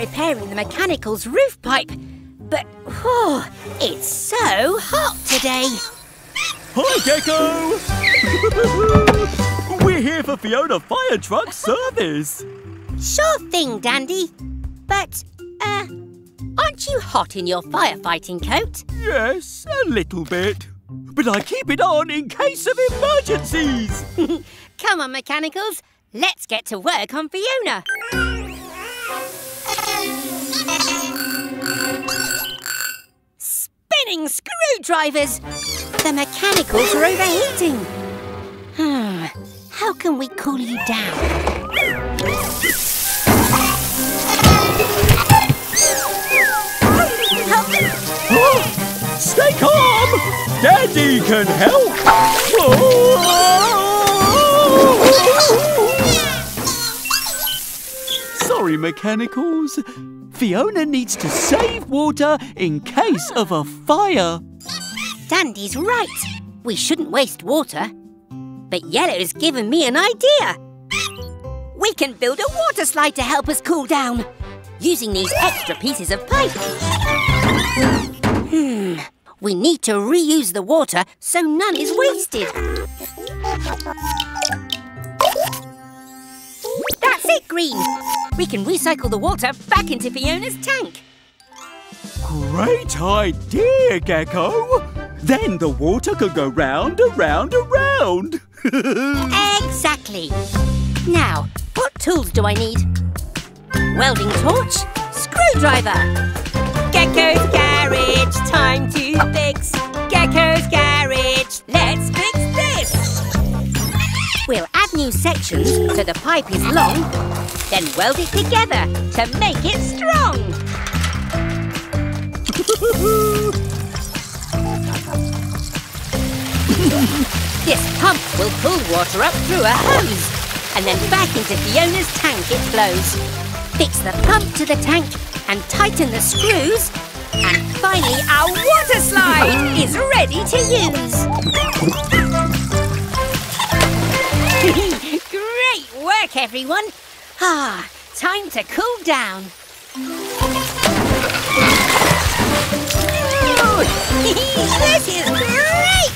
repairing the mechanical's roof pipe. But, oh, it's so hot today. Hi, Gecko! We're here for Fiona Fire Truck service. Sure thing, Dandy. But, uh, aren't you hot in your firefighting coat? Yes, a little bit. But I keep it on in case of emergencies. Come on, Mechanicals. Let's get to work on Fiona. Spinning screwdrivers! The mechanicals are overheating. Hmm, how can we cool you down? Stay calm! Dandy can help! Sorry, Mechanicals. Fiona needs to save water in case of a fire. Dandy's right. We shouldn't waste water. But Yellow's given me an idea. We can build a water slide to help us cool down, using these extra pieces of pipe. Hmm, we need to reuse the water so none is wasted. That's it, Green. We can recycle the water back into Fiona's tank. Great idea, Gecko! Then the water could go round, around, around. Exactly. Now, what tools do I need? Welding torch, screwdriver. Gecko's garage, time to fix. Gecko's garage, let's fix this. We'll add new sections so the pipe is long, then weld it together to make it strong. This pump will pull water up through a hose and then back into Fiona's tank it flows. Fix the pump to the tank and tighten the screws and finally our water slide is ready to use. Great work everyone. Ah, time to cool down. this is great!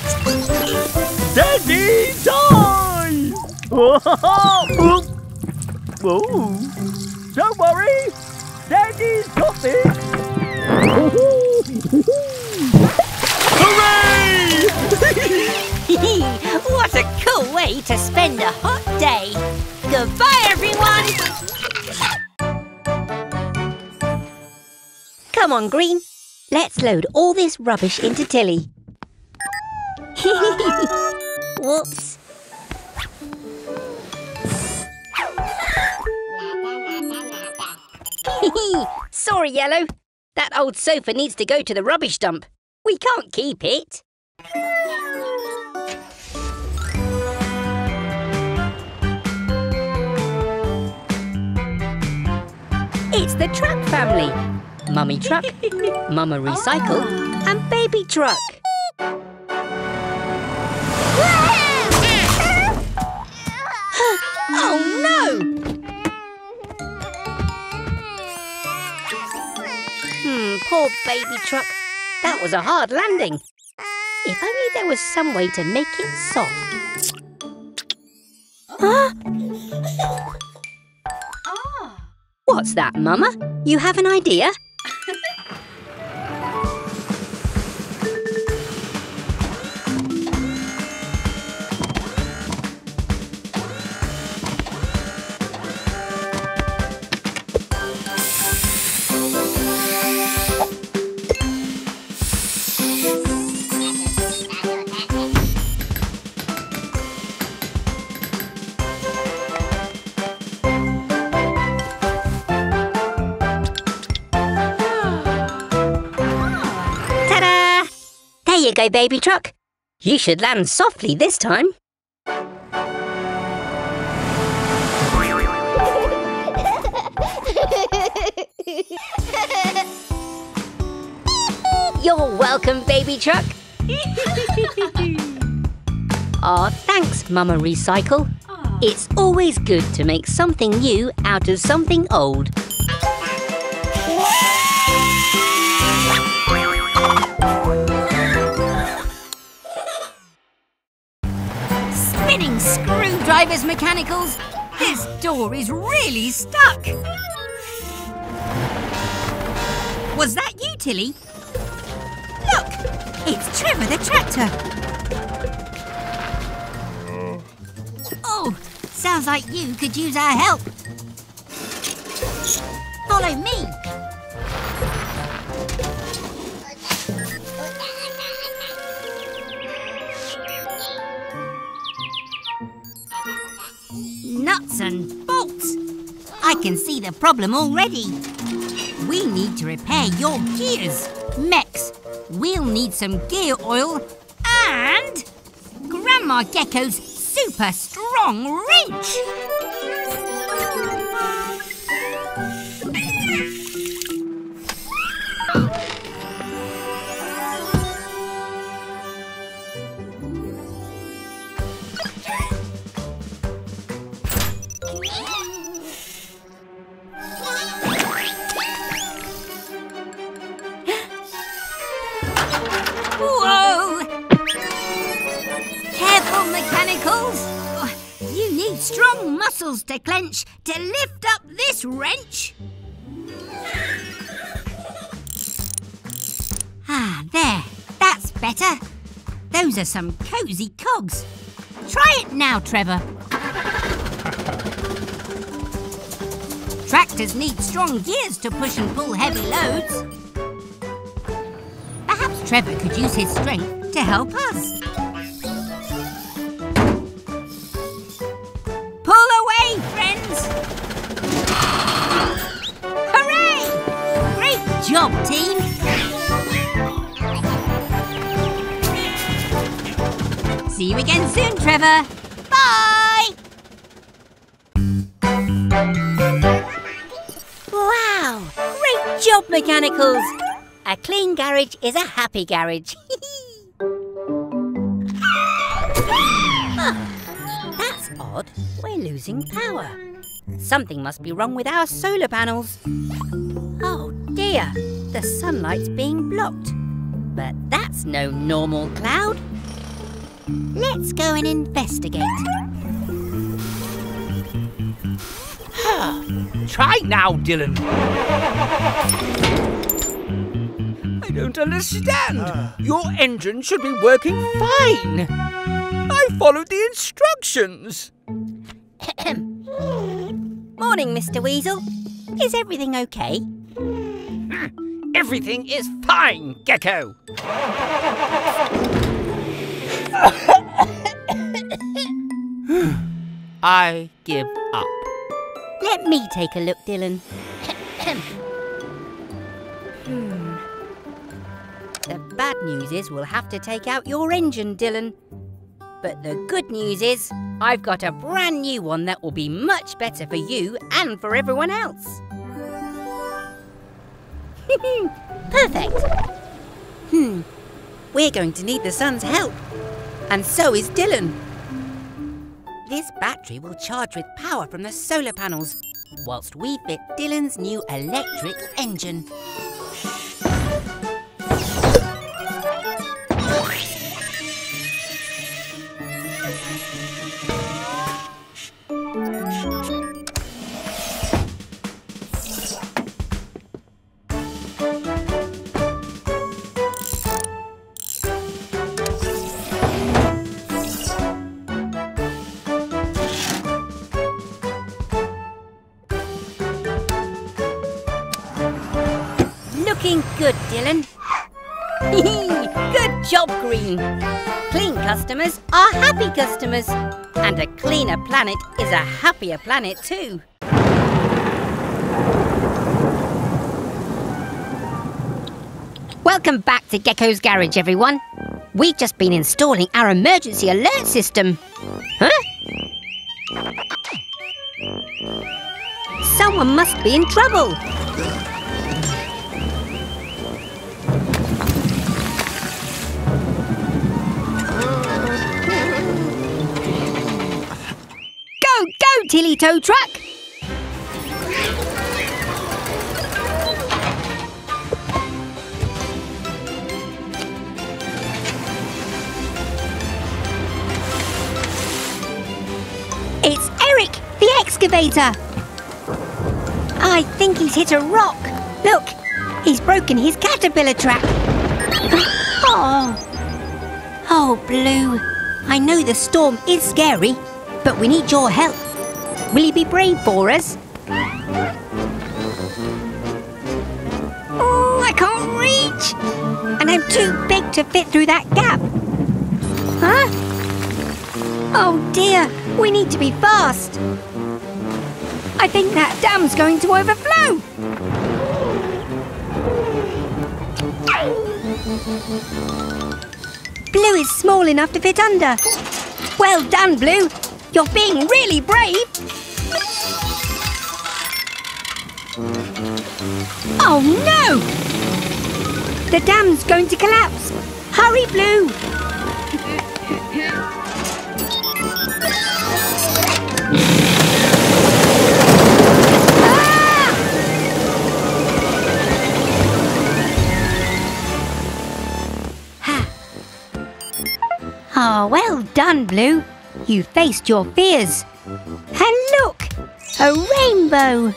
Dandy, die! Whoa! Don't worry, Daddy's this. Hooray! what a cool way to spend a hot day. Goodbye, everyone. Come on, Green. Let's load all this rubbish into Tilly. Whoops. Sorry, Yellow. That old sofa needs to go to the rubbish dump. We can't keep it. It's the Truck family. Mummy Truck, Mama Recycle, and Baby Truck. oh no! Hmm, poor Baby Truck. That was a hard landing. If only there was some way to make it soft. Huh? Ah. What's that, Mama? You have an idea? Baby Truck. You should land softly this time. You're welcome, Baby Truck. Aw, thanks, Mama Recycle. Ah. It's always good to make something new out of something old. Screwdrivers, mechanicals. This door is really stuck. Was that you, Tilly? Look, it's Trevor the tractor. Oh, sounds like you could use our help. Follow me. Nuts and bolts. I can see the problem already. We need to repair your gears. Mex, we'll need some gear oil and Grandma Gecko's super strong wrench. Wrench. Ah, there. That's better. Those are some cosy cogs. Try it now, Trevor. Tractors need strong gears to push and pull heavy loads. Perhaps Trevor could use his strength to help us. Again soon, Trevor. Bye! Wow! Great job, mechanicals! A clean garage is a happy garage. Ah, that's odd. We're losing power. Something must be wrong with our solar panels. Oh dear, the sunlight's being blocked. But that's no normal cloud. Let's go and investigate. Try now, Dylan. I don't understand. Ah. Your engine should be working fine. I followed the instructions. Morning, Mr. Weasel. Is everything okay? Everything is fine, Gecko. I give up. Let me take a look, Dylan. hmm. The bad news is we'll have to take out your engine, Dylan. But the good news is I've got a brand new one that will be much better for you and for everyone else. Perfect. Hmm. We're going to need the sun's help. And so is Dylan. This battery will charge with power from the solar panels, whilst we fit Dylan's new electric engine. Green. Clean customers are happy customers. And a cleaner planet is a happier planet too. Welcome back to Gecko's Garage, everyone. We've just been installing our emergency alert system. Huh? Someone must be in trouble. Go, go, Tilly Tow Truck! It's Eric, the excavator. I think he's hit a rock. Look, he's broken his caterpillar track. Oh. Oh, Blue. I know the storm is scary, but we need your help. Will you be brave for us? Oh, I can't reach! And I'm too big to fit through that gap. Huh? Oh dear, we need to be fast. I think that dam's going to overflow. Blue is small enough to fit under. Well done, Blue. You're being really brave. Oh no! The dam's going to collapse. Hurry, Blue. Ah! Oh, well done, Blue. You faced your fears. And look, a rainbow.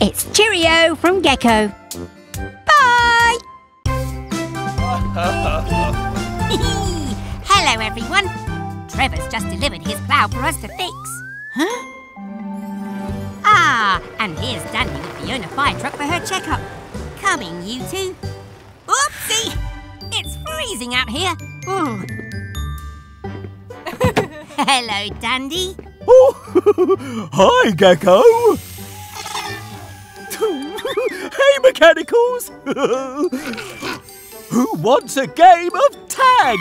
It's Cheerio from Gecko. Bye! Hello, everyone. Trevor's just delivered his plough for us to fix. Huh? Ah, and here's Dandy with Fiona Fire Truck for her checkup. Coming, you two. Oopsie! It's freezing out here. Ooh. Hello, Dandy. Oh, hi, Gecko. hey, Mechanicals. Who wants a game of tag?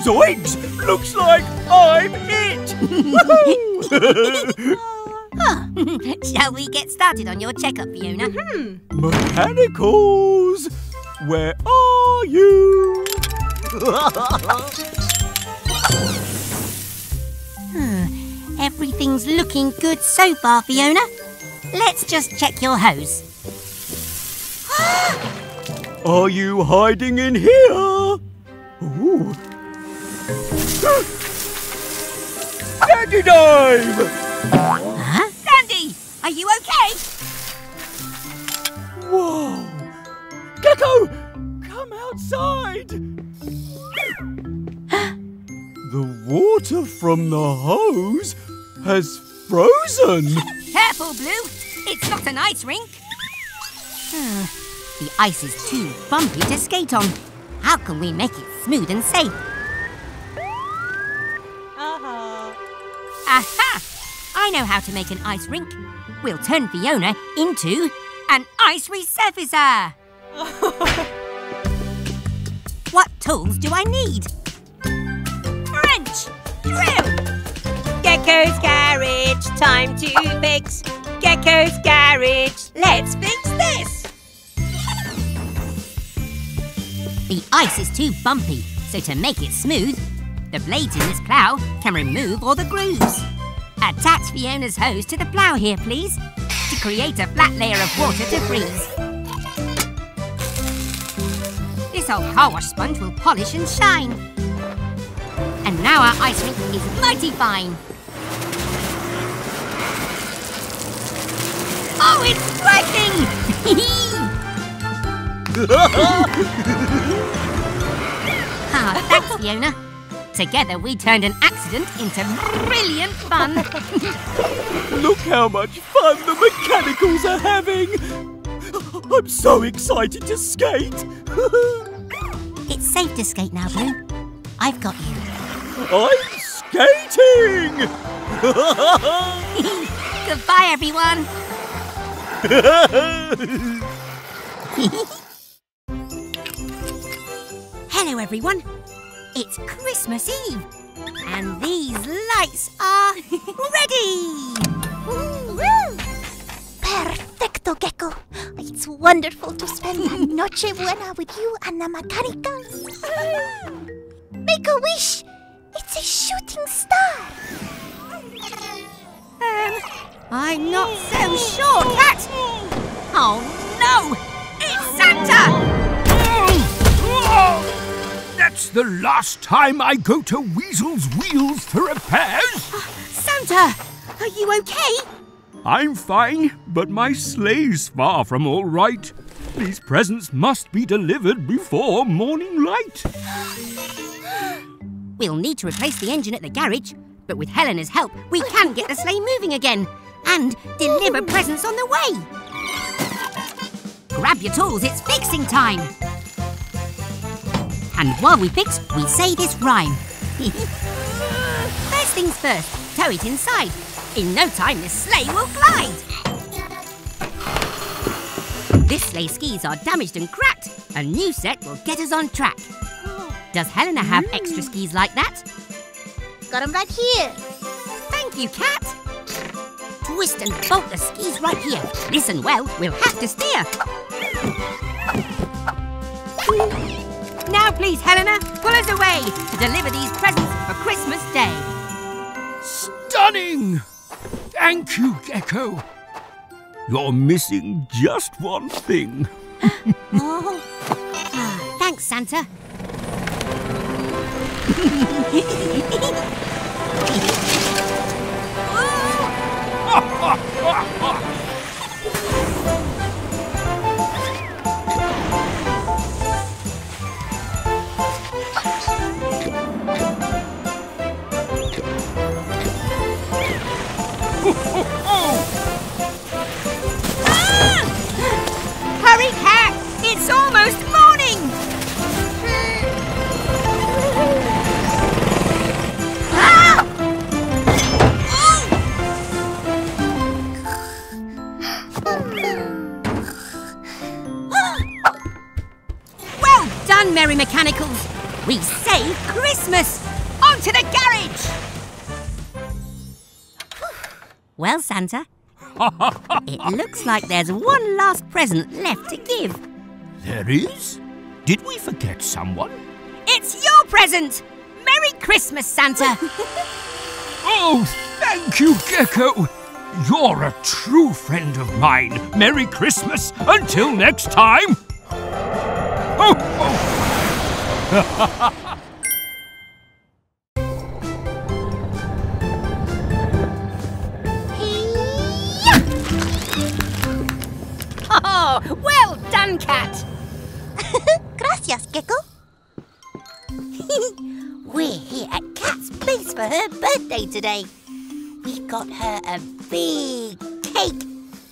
Zoinks! Looks like I'm it! Shall we get started on your checkup, Fiona? Hmm. Mechanicals! Where are you? Hmm, everything's looking good so far, Fiona. Let's just check your hose. Are you hiding in here? Ooh. Dandy dive! Huh? Dandy, are you okay? Whoa! Gecko! Come outside! The water from the hose has frozen! Careful, Blue. It's not an ice rink. Ah, the ice is too bumpy to skate on. How can we make it smooth and safe? Aha! I know how to make an ice rink. We'll turn Fiona into an ice resurfacer. what tools do I need? Drill! Gecko's garage, time to fix. Gecko's garage, let's fix this. The ice is too bumpy, so to make it smooth, the blades in this plough can remove all the grooves. Attach Fiona's hose to the plough here, please, to create a flat layer of water to freeze. This old car wash sponge will polish and shine. And now our ice rink is mighty fine. Oh, it's working! Ah, thanks, Fiona. Together we turned an accident into brilliant fun. Look how much fun the mechanicals are having! I'm so excited to skate! it's safe to skate now, Blue. I've got you. I'm skating! Goodbye, everyone. Hello, everyone. It's Christmas Eve, and these lights are ready. Perfecto, Gecko. It's wonderful to spend a Noche Buena with you and the mechanicals. Make a wish. It's a shooting star. Um, I'm not so sure, Cat. Oh no! It's Santa! That's the last time I go to Weasel's Wheels for repairs. Santa Santa! Are you okay? I'm fine, but my sleigh's far from all right. These presents must be delivered before morning light. We'll need to replace the engine at the garage, but with Helena's help, we can get the sleigh moving again and deliver presents on the way. Grab your tools, it's fixing time. And while we fix, we say this rhyme. first things first, tow it inside. In no time, the sleigh will glide. This sleigh skis are damaged and cracked. A new set will get us on track. Does Helena have extra skis like that? Got 'em right here. Thank you, Cat. Twist and bolt the skis right here. Listen well, we'll have to steer. Now, please, Helena, pull us away to deliver these presents for Christmas Day. Stunning! Thank you, Gecko. You're missing just one thing. Oh. Ah, thanks, Santa. Hurry, Done, Merry Mechanicals! We saved Christmas! On to the garage! Well, Santa, it looks like there's one last present left to give. There is? Did we forget someone? It's your present! Merry Christmas, Santa! Oh, thank you, Gecko. You're a true friend of mine. Merry Christmas. Until next time. Ho, ho. Oh, well done, Cat! Gracias, Gecko. We're here at Cat's base for her birthday today. We got her a big cake,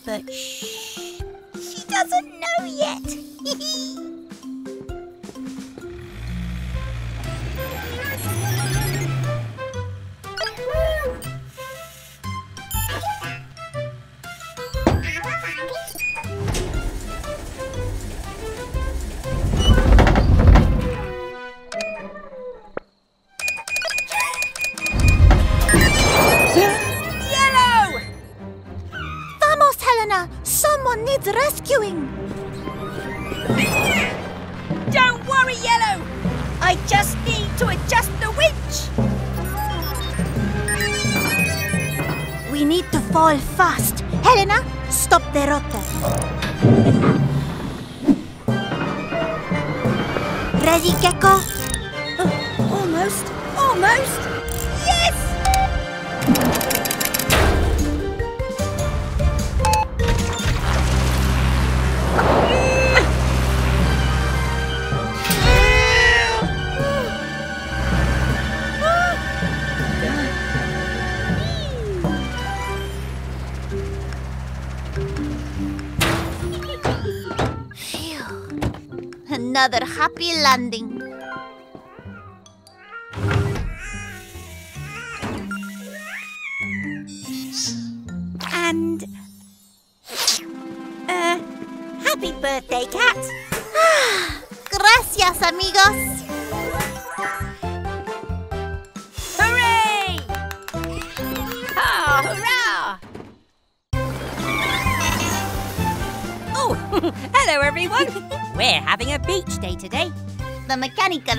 but shh, she doesn't know yet. Someone needs rescuing. Don't worry, Yellow! I just need to adjust the winch! We need to fall fast. Helena, stop the rotor. Ready, Gecko? Uh, almost, almost! Yes! Another happy landing.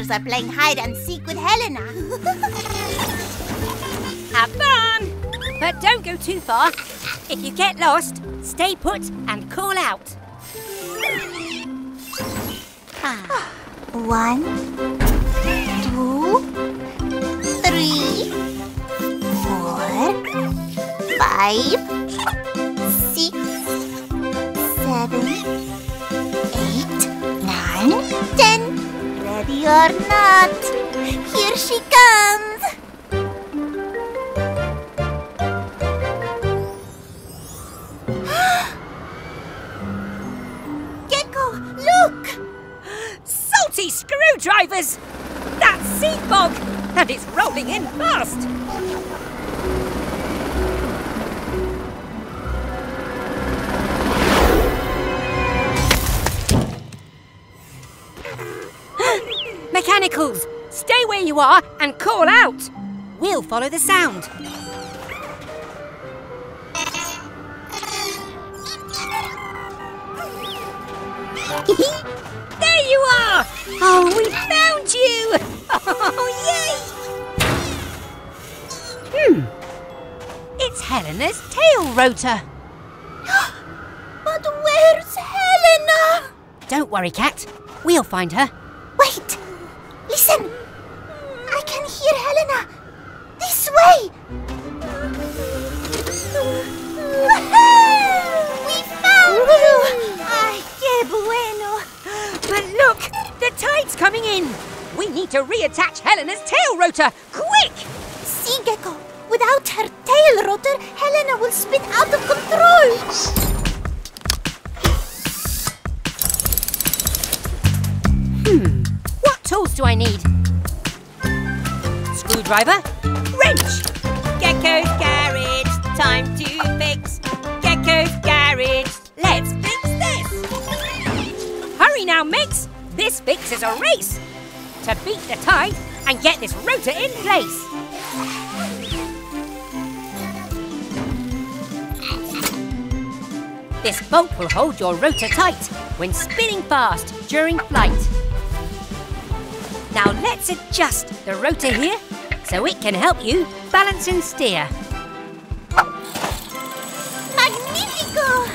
Mechanicals are playing hide and seek with Helena. Have fun! But don't go too far. If you get lost, stay put and call out. Ah. One, two, three, four, Five, Ready or not, here she comes. Follow the sound. there you are! Oh, we found you! Oh, yay! Hmm. It's Helena's tail rotor. But where's Helena? Don't worry, Cat. We'll find her. Bolt will hold your rotor tight when spinning fast during flight. Now let's adjust the rotor here so it can help you balance and steer. Magnifico!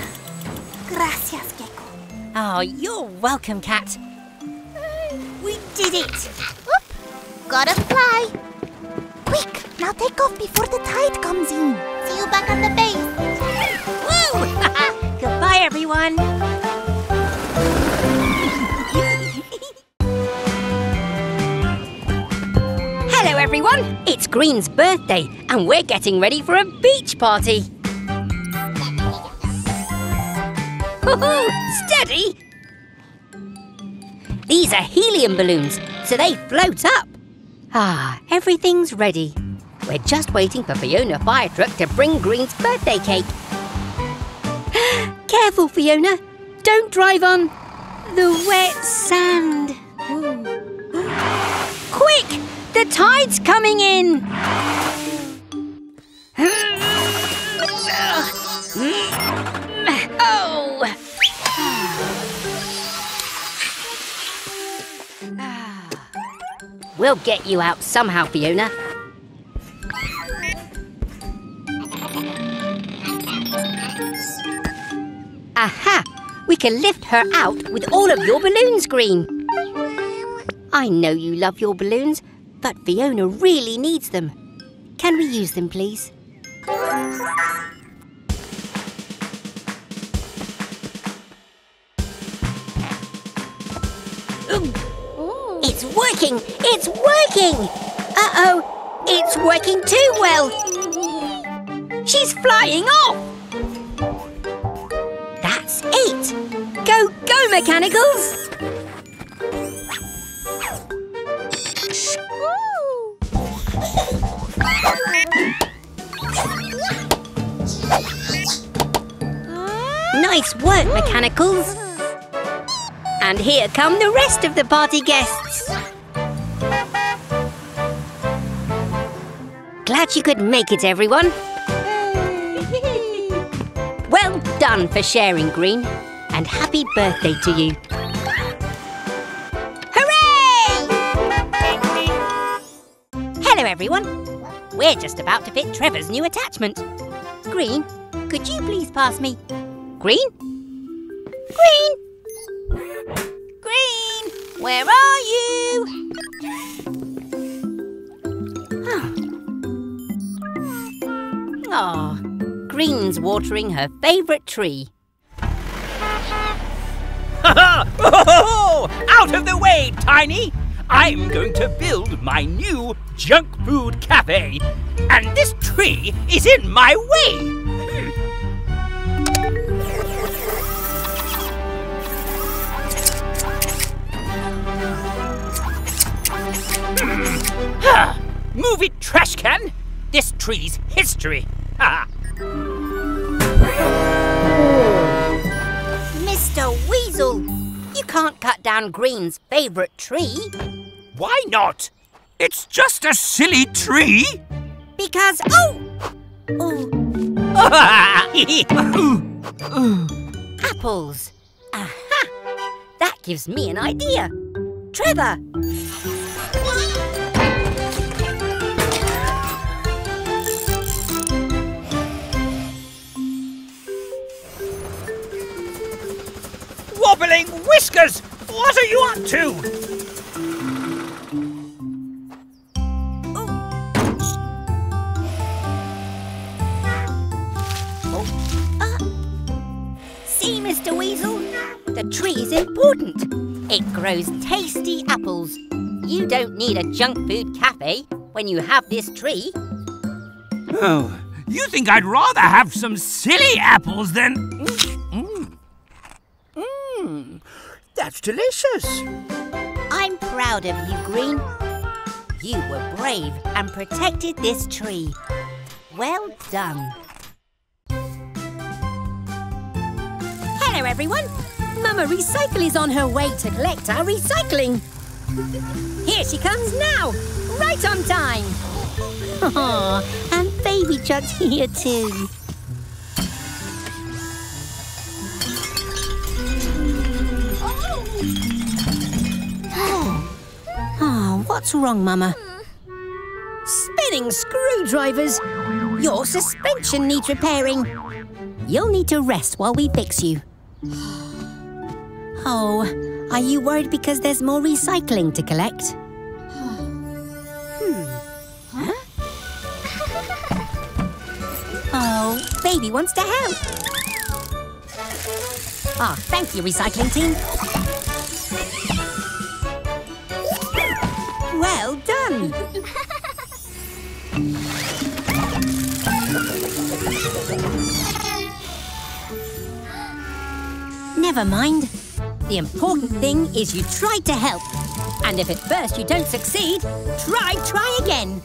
Gracias, Gecko. Oh, you're welcome, Cat. We did it! Whoop! Gotta fly! Everyone. Hello, everyone. It's Green's birthday, and we're getting ready for a beach party. Steady! These are helium balloons, so they float up. Ah, everything's ready. We're just waiting for Fiona Fire Truck to bring Green's birthday cake. Careful, Fiona. Don't drive on the wet sand. Quick! The tide's coming in. Oh! We'll get you out somehow, Fiona. Aha! We can lift her out with all of your balloons, Green. I know you love your balloons, but Fiona really needs them. Can we use them, please? Ooh. It's working! It's working! Uh-oh! It's working too well! She's flying off! It! Go, go, mechanicals! Nice work, mechanicals! And here come the rest of the party guests. Glad you could make it, everyone. Done for sharing, Green. And happy birthday to you. Hooray! Hello, everyone. We're just about to fit Trevor's new attachment. Green, could you please pass me? Green? Green? Green, where are you? Ah. Green's watering her favourite tree. Out of the way, Tiny! I'm going to build my new junk food cafe, and this tree is in my way. Hmm. Hmm. Ha! Move it, trash can! This tree's history. Mr. Weasel, you can't cut down Green's favourite tree Why not? It's just a silly tree. because. Oh! Oh, apples. Aha! That gives me an idea. Trevor! Wobbling whiskers! What are you up to? Oh. See, Mr. Weasel? The tree is important. It grows tasty apples. You don't need a junk food cafe when you have this tree. Oh, you think I'd rather have some silly apples than. That's delicious. I'm proud of you, Green. You were brave and protected this tree. Well done. Hello, everyone. Mama Recycle is on her way to collect our recycling. Here she comes now, right on time. Aw, and Baby Truck's here too. Oh, what's wrong, Mama? Spinning screwdrivers! Your suspension needs repairing. You'll need to rest while we fix you. Oh, are you worried because there's more recycling to collect? Hmm. Huh? Oh, baby wants to help. Ah, thank you, recycling team. Well done. Never mind. The important thing is you tried to help. And if at first you don't succeed, try, try again.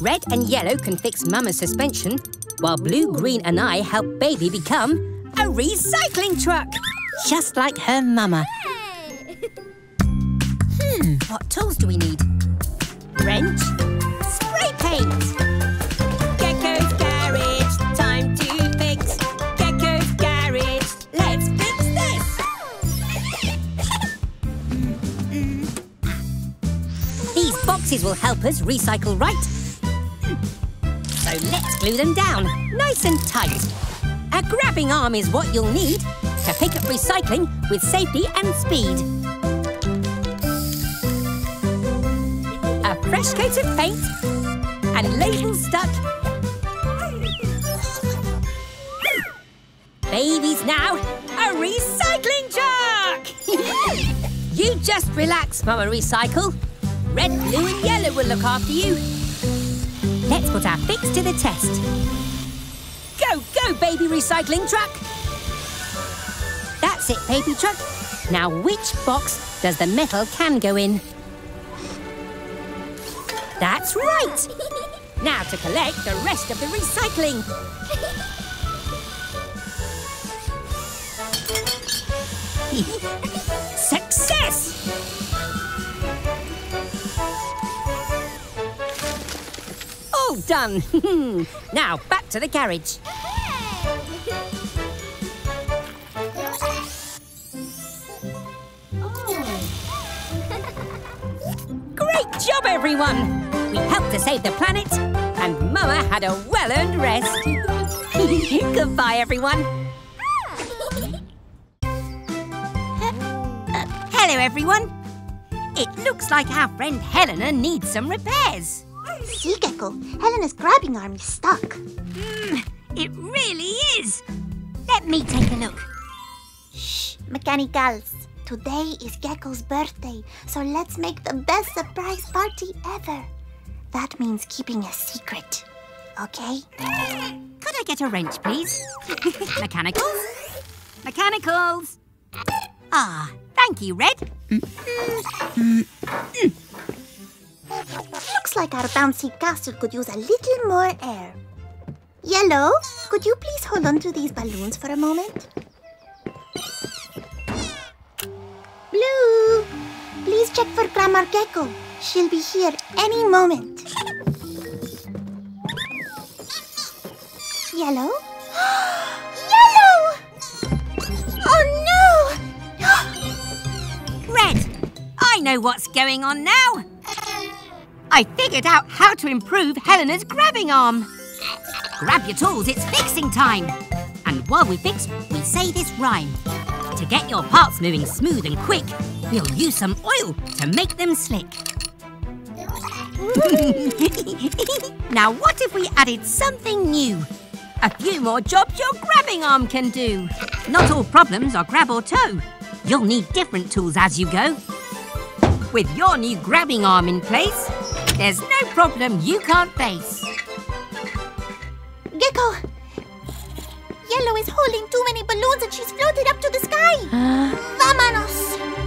Red and yellow can fix Mama's suspension, while blue, green and I help Baby become a recycling truck. Just like her mama. What tools do we need? Wrench, spray paint. Gecko's garage, time to fix. Gecko's garage, let's fix this. These boxes will help us recycle right. So let's glue them down, nice and tight. A grabbing arm is what you'll need to pick up recycling with safety and speed. Fresh coat of paint and labels stuck. Baby's now a recycling truck! you just relax, Mama Recycle. Red, blue and yellow will look after you. Let's put our fix to the test. Go, go, baby recycling truck! That's it, baby truck. Now, which box does the metal can go in? That's right! Now to collect the rest of the recycling. Success! All done. now back to the garage. Job, everyone! We helped to save the planet, and Mama had a well-earned rest. Goodbye, everyone. Hello, everyone. It looks like our friend Helena needs some repairs. See, Gecko, Helena's grabbing arm is stuck. Hmm, it really is. Let me take a look. Shh, mechanicals. Today is Gecko's birthday, so let's make the best surprise party ever. That means keeping a secret. Okay? Could I get a wrench, please? Mechanicals? Mechanicals! Ah, thank you, Red. Looks like our bouncy castle could use a little more air. Yellow, could you please hold on to these balloons for a moment? Check for Grandma Gecko. She'll be here any moment. Yellow? Yellow! Oh no! Red, I know what's going on now. I figured out how to improve Helena's grabbing arm. Grab your tools, it's fixing time. And while we fix, we say this rhyme. To get your parts moving smooth and quick, we'll use some oil to make them slick. now what if we added something new? A few more jobs your grabbing arm can do. Not all problems are grab or tow. You'll need different tools as you go. With your new grabbing arm in place, there's no problem you can't face. Gecko! Yellow is holding too many balloons and she's floated up to the sky!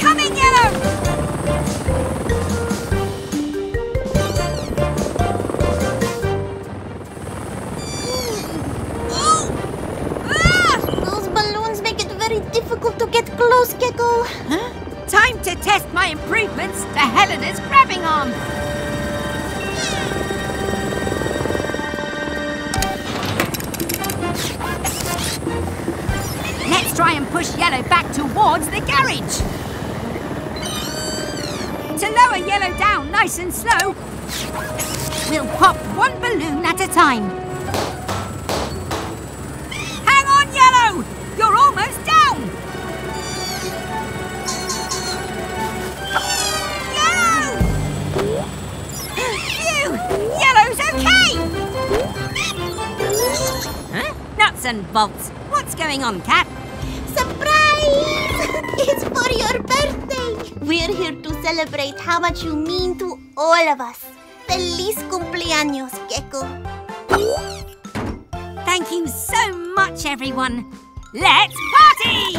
Coming, ah, Those balloons make it very difficult to get close, Gecko. Time to test my improvements to Helena's grabbing arm. Let's try and push Yellow back towards the garage. To lower Yellow down nice and slow, we'll pop one balloon at a time. Hang on, Yellow! You're almost down! Yellow! Phew! Yellow's okay! Huh? Nuts and bolts. What's going on, Cat? Surprise! it's for your birthday! We're here to celebrate how much you mean to all of us. Feliz cumpleaños, Gecko. Thank you so much, everyone. Let's party!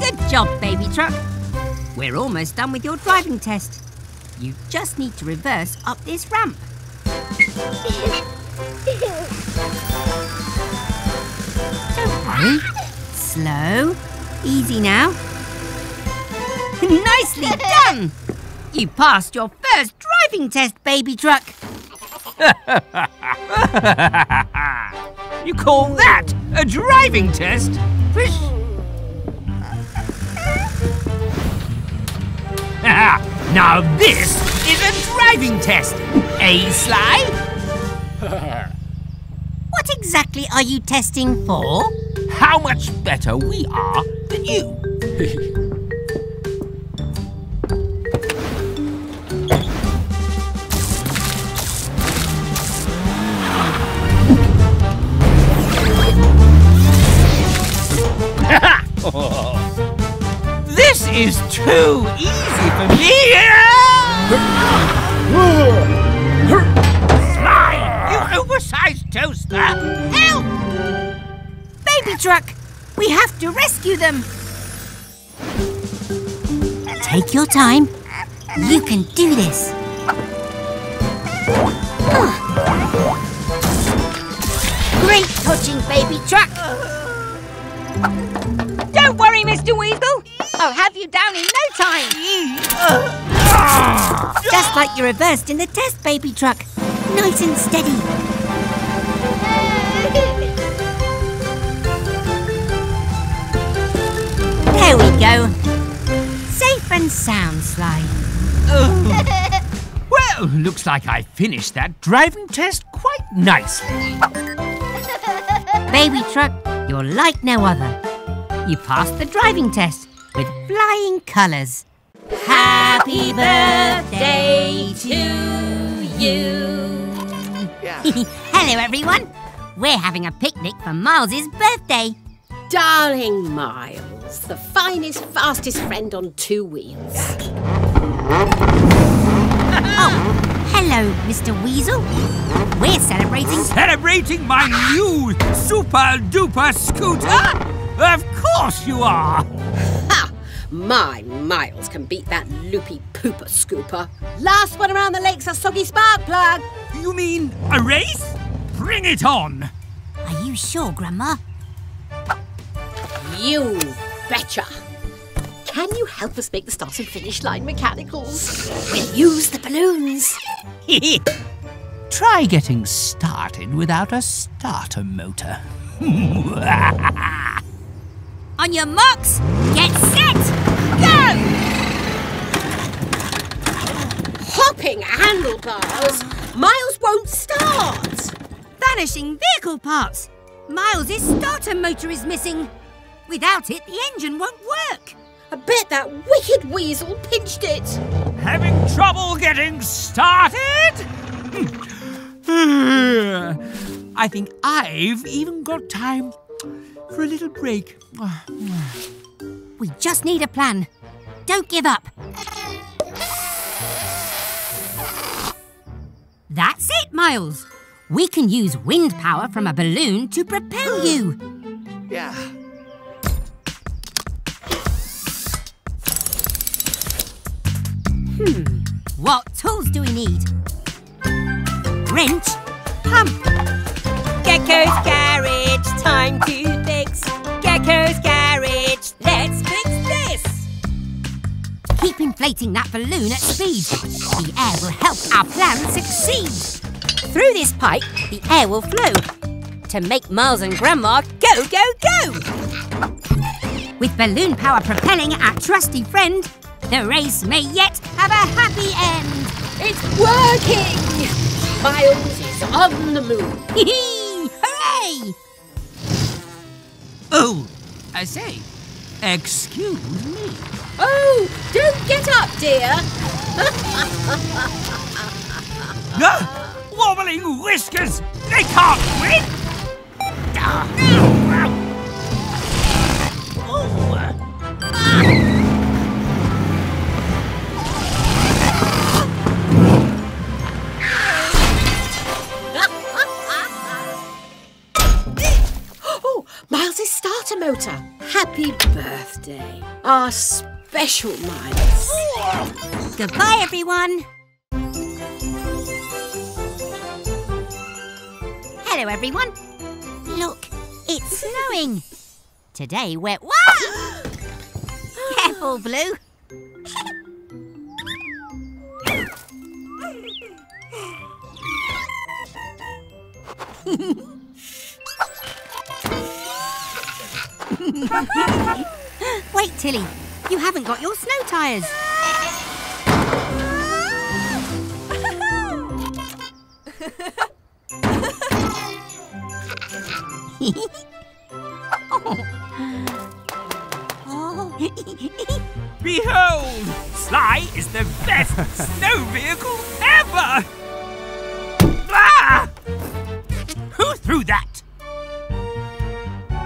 Good job, baby truck. We're almost done with your driving test. You just need to reverse up this ramp. Don't. Slow. Easy now. Nicely done! You passed your first driving test, baby truck. You call that a driving test? Fish. now this is a driving test. Eh, Sly? What exactly are you testing for? How much better we are than you. this is too easy for me. toaster. Help! Baby truck, we have to rescue them. Take your time. You can do this. Great touching, baby truck. Don't worry, Mr. Weasel. I'll have you down in no time. Just like you reversed in the test, baby truck. Nice and steady. There we go. Safe and sound, Sly. Well, looks like I finished that driving test quite nicely. Baby truck, you're like no other. You passed the driving test with flying colours. Happy birthday to you. Hello, everyone. We're having a picnic for Miles's birthday. Darling Miles, the finest, fastest friend on two wheels. oh, Hello, Mr. Weasel. We're celebrating. Celebrating my new super duper scooter? Of course you are! Ha! My Miles can beat that loopy pooper scooper. Last one around the lake's a soggy spark plug. You mean a race? Bring it on! Are you sure, Grandma? You betcha. Can you help us make the start and finish line mechanicals? We'll use the balloons. Try getting started without a starter motor. On your marks, get set, go! Hopping handlebars. Miles won't start. Vanishing vehicle parts. Miles's starter motor is missing. Without it, the engine won't work. I bet that wicked weasel pinched it. Having trouble getting started? I think I've even got time for a little break. We just need a plan. Don't give up. That's it, Miles. We can use wind power from a balloon to propel you. Yeah. Hmm. What tools do we need? Wrench, pump, Gecko's garage, time to fix. Gecko's garage, let's fix this. Keep inflating that balloon at speed. The air will help our plan succeed. Through this pipe, the air will flow to make Miles and Grandma go, go, go. With balloon power propelling our trusty friend, the race may yet have a happy end. It's working. Miles is on the moon. Hooray! Oh, I say, excuse me. Oh, don't get up, dear. Ah, wobbling whiskers! They can't win! Ah. Oh. oh, motor. Happy birthday. Our special Miles. Goodbye, everyone. Hello, everyone. Look, it's snowing. Today we're. Whoa! Careful, Blue. Wait, Tilly. You haven't got your snow tyres. Behold! Sly is the best snow vehicle ever! Ah! Who threw that?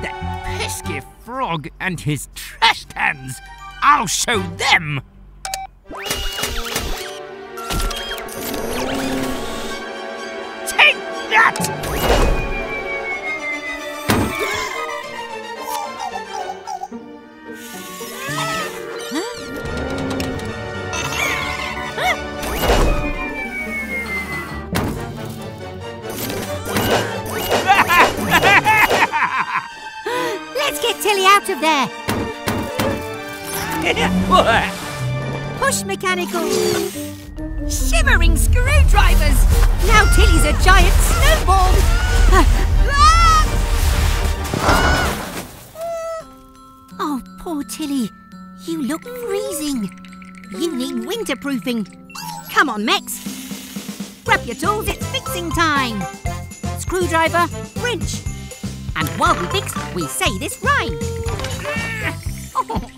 That pesky frog and his trash cans! I'll show them! Take that! Get Tilly out of there. Push mechanical. Shivering screwdrivers. Now Tilly's a giant snowball. oh, poor Tilly. You look freezing. You need winterproofing. Come on, Mex. Grab your tools, it's fixing time. Screwdriver, wrench. And while we fix, we say this rhyme.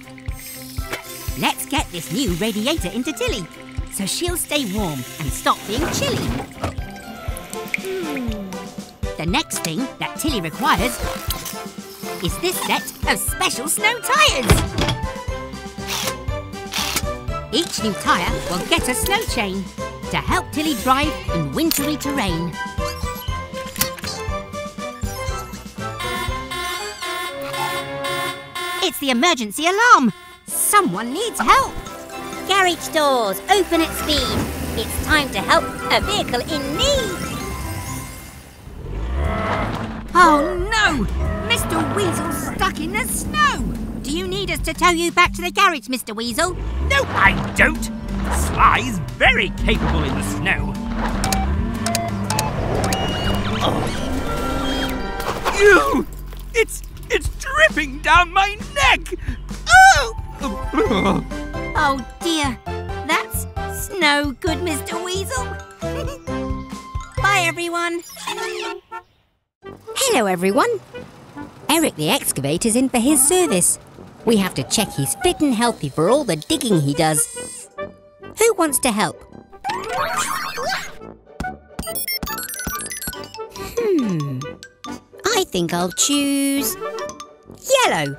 Let's get this new radiator into Tilly so she'll stay warm and stop being chilly. Hmm. The next thing that Tilly requires is this set of special snow tyres. Each new tyre will get a snow chain to help Tilly drive in wintry terrain. It's the emergency alarm. Someone needs help. Garage doors, open at speed. It's time to help a vehicle in need. Oh no! Mr. Weasel's stuck in the snow! Do you need us to tow you back to the garage, Mr. Weasel? No, I don't. Sly's very capable in the snow. Oh. Ew! It's it's dripping down my neck. Oh! Oh dear, that's no good, Mr. Weasel. Bye, everyone. Hello, everyone. Eric the excavator's in for his service. We have to check he's fit and healthy for all the digging he does. Who wants to help? Hmm. I think I'll choose yellow.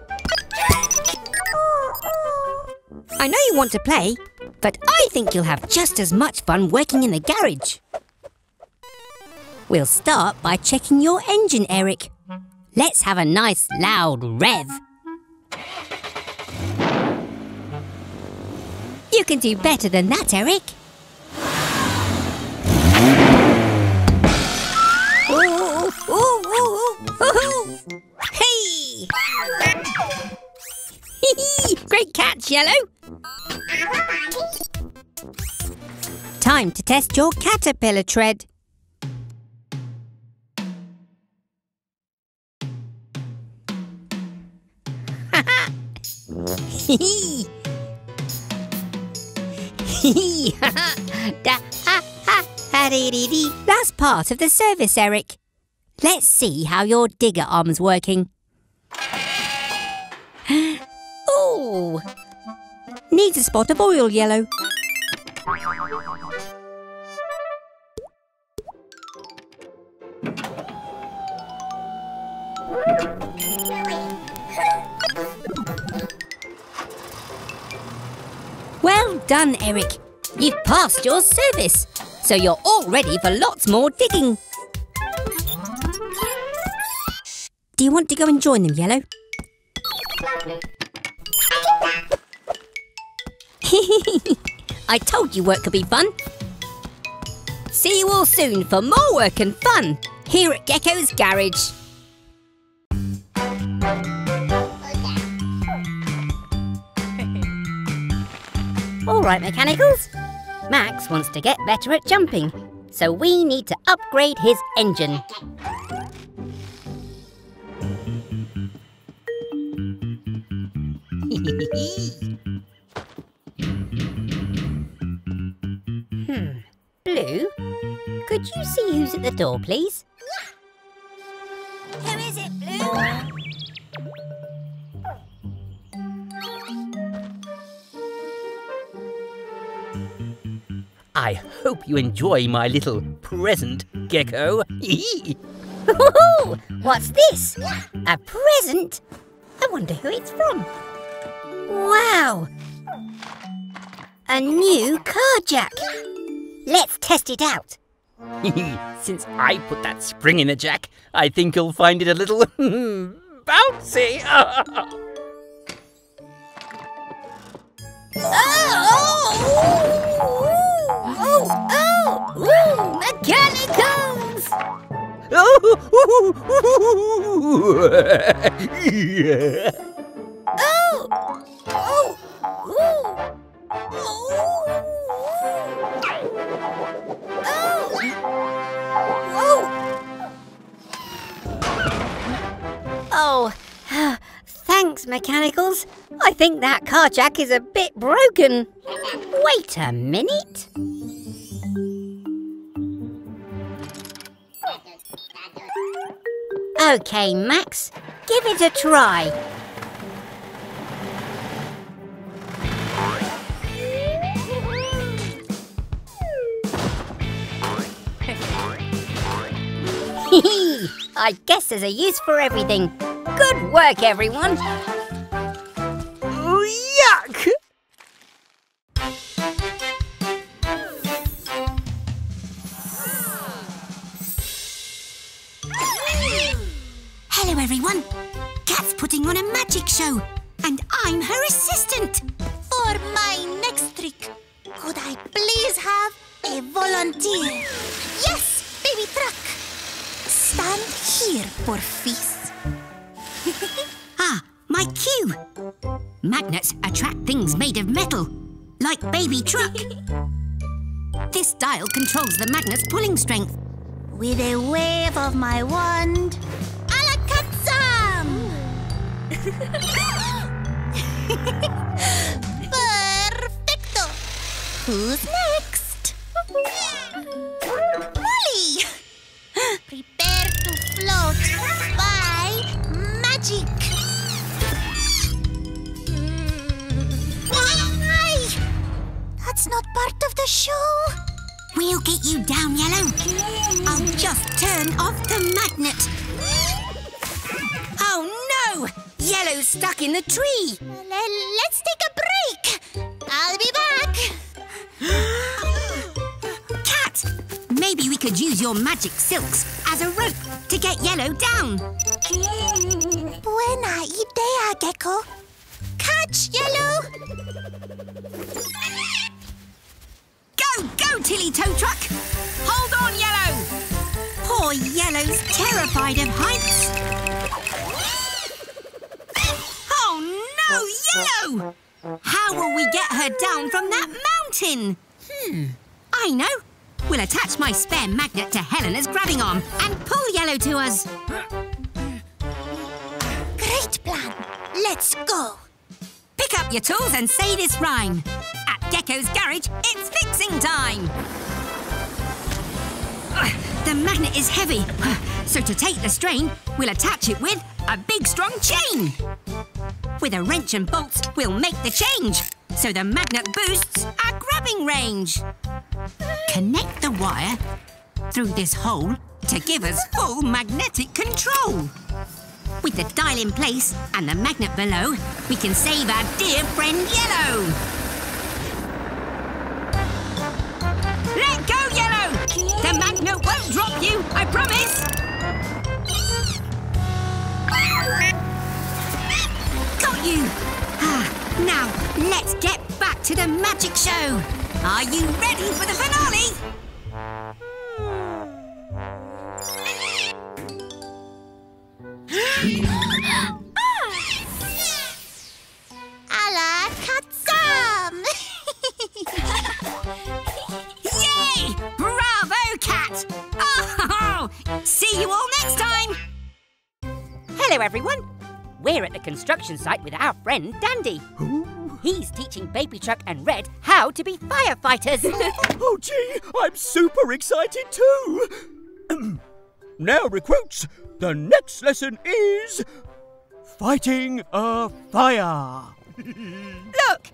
I know you want to play, but I think you'll have just as much fun working in the garage. We'll start by checking your engine, Eric. Let's have a nice loud rev. You can do better than that, Eric. Yellow. Time to test your caterpillar tread. da, ha, ha, ha, dee, dee, dee. That's part of the service, Eric. Let's see how your digger arm's working. Ooh! Needs a spot of oil yellow. Well done, Eric. You've passed your service, so you're all ready for lots more digging. Do you want to go and join them, Yellow? I told you work could be fun. See you all soon for more work and fun here at Gecko's Garage. All right, mechanicals. Max wants to get better at jumping, so we need to upgrade his engine. Blue, could you see who's at the door, please? Who is it, Blue? I hope you enjoy my little present, Gecko. Ooh, what's this? A present? I wonder who it's from. Wow! A new car jack. Let's test it out. Since I put that spring in the jack, I think you'll find it a little bouncy. Oh, oh, ooh, mechanicals! Oh, oh, ooh, Oh, thanks, Mechanicals. I think that car jack is a bit broken. Wait a minute. Okay, Max, give it a try. Hee I guess there's a use for everything. Good work, everyone. Yuck! Hello, everyone. Kat's putting on a magic show, and I'm her assistant. For my next trick, could I please have a volunteer? Yes, here, Porfis. Ah, my cue. Magnets attract things made of metal, like baby truck. this dial controls the magnet's pulling strength. With a wave of my wand, alakazam! Perfecto! Who's next? Not part of the show. We'll get you down, Yellow. I'll just turn off the magnet. Oh no! Yellow's stuck in the tree. Le- let's take a break. I'll be back. Cat, maybe we could use your magic silks as a rope to get Yellow down. Buena idea, Gecko. Catch, Yellow. Tilly Tow Truck! Hold on, Yellow! Poor Yellow's terrified of heights. Oh no, Yellow! How will we get her down from that mountain? Hmm, I know. We'll attach my spare magnet to Helena's grabbing arm and pull Yellow to us. Great plan. Let's go. Pick up your tools and say this rhyme. At Gecko's garage, it's fixing time. The magnet is heavy, so to take the strain, we'll attach it with a big strong chain. With a wrench and bolts, we'll make the change, so the magnet boosts our grabbing range. Connect the wire through this hole to give us full magnetic control. With the dial in place and the magnet below, we can save our dear friend Yellow. Let go, Yellow! The magnet won't drop you, I promise! Got you! Ah, now, let's get back to the magic show. Are you ready for the finale? Yay! Bravo, Cat! Oh, see you all next time! Hello, everyone. We're at the construction site with our friend Dandy. He's teaching Baby Truck and Red how to be firefighters. Oh, gee, I'm super excited too. now, recruits, the next lesson is fighting a fire. Look!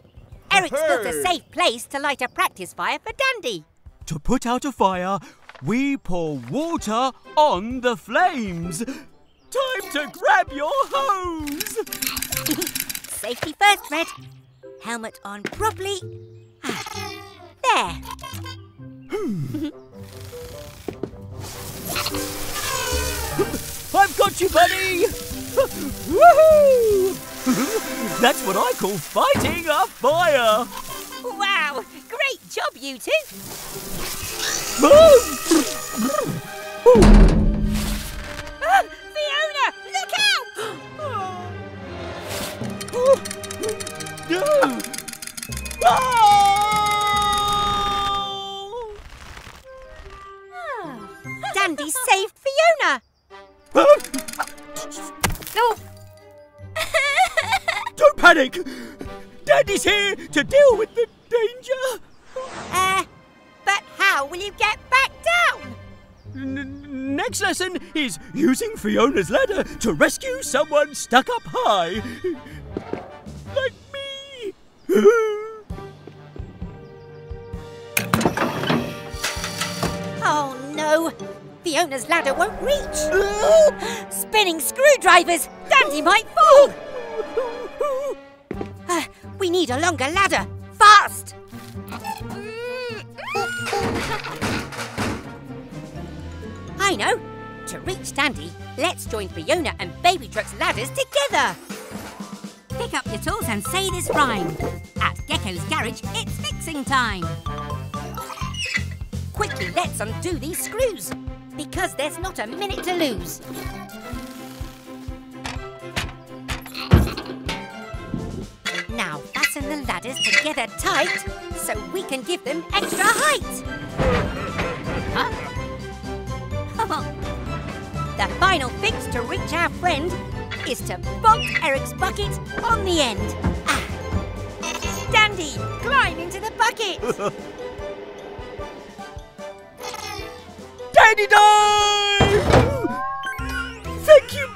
Eric's built a safe place to light a practice fire for Dandy. To put out a fire, we pour water on the flames. Time to grab your hose. Safety first, Red. Helmet on properly. Ah, There. I've got you, buddy! Woohoo! That's what I call fighting a fire! Wow! Great job, you two. Fiona's ladder to rescue someone stuck up high. Like me. Oh no! Fiona's ladder won't reach. Spinning screwdrivers! Dandy might fall! Uh, we need a longer ladder. Join Fiona and Baby Truck's ladders together. Pick up your tools and say this rhyme. At Gecko's garage, it's fixing time. Quickly, let's undo these screws. Because there's not a minute to lose. Now fasten the ladders together tight so we can give them extra height. Final fix to reach our friend is to bonk Eric's bucket on the end. Ah. Dandy, climb into the bucket. Dandy dive! Thank you,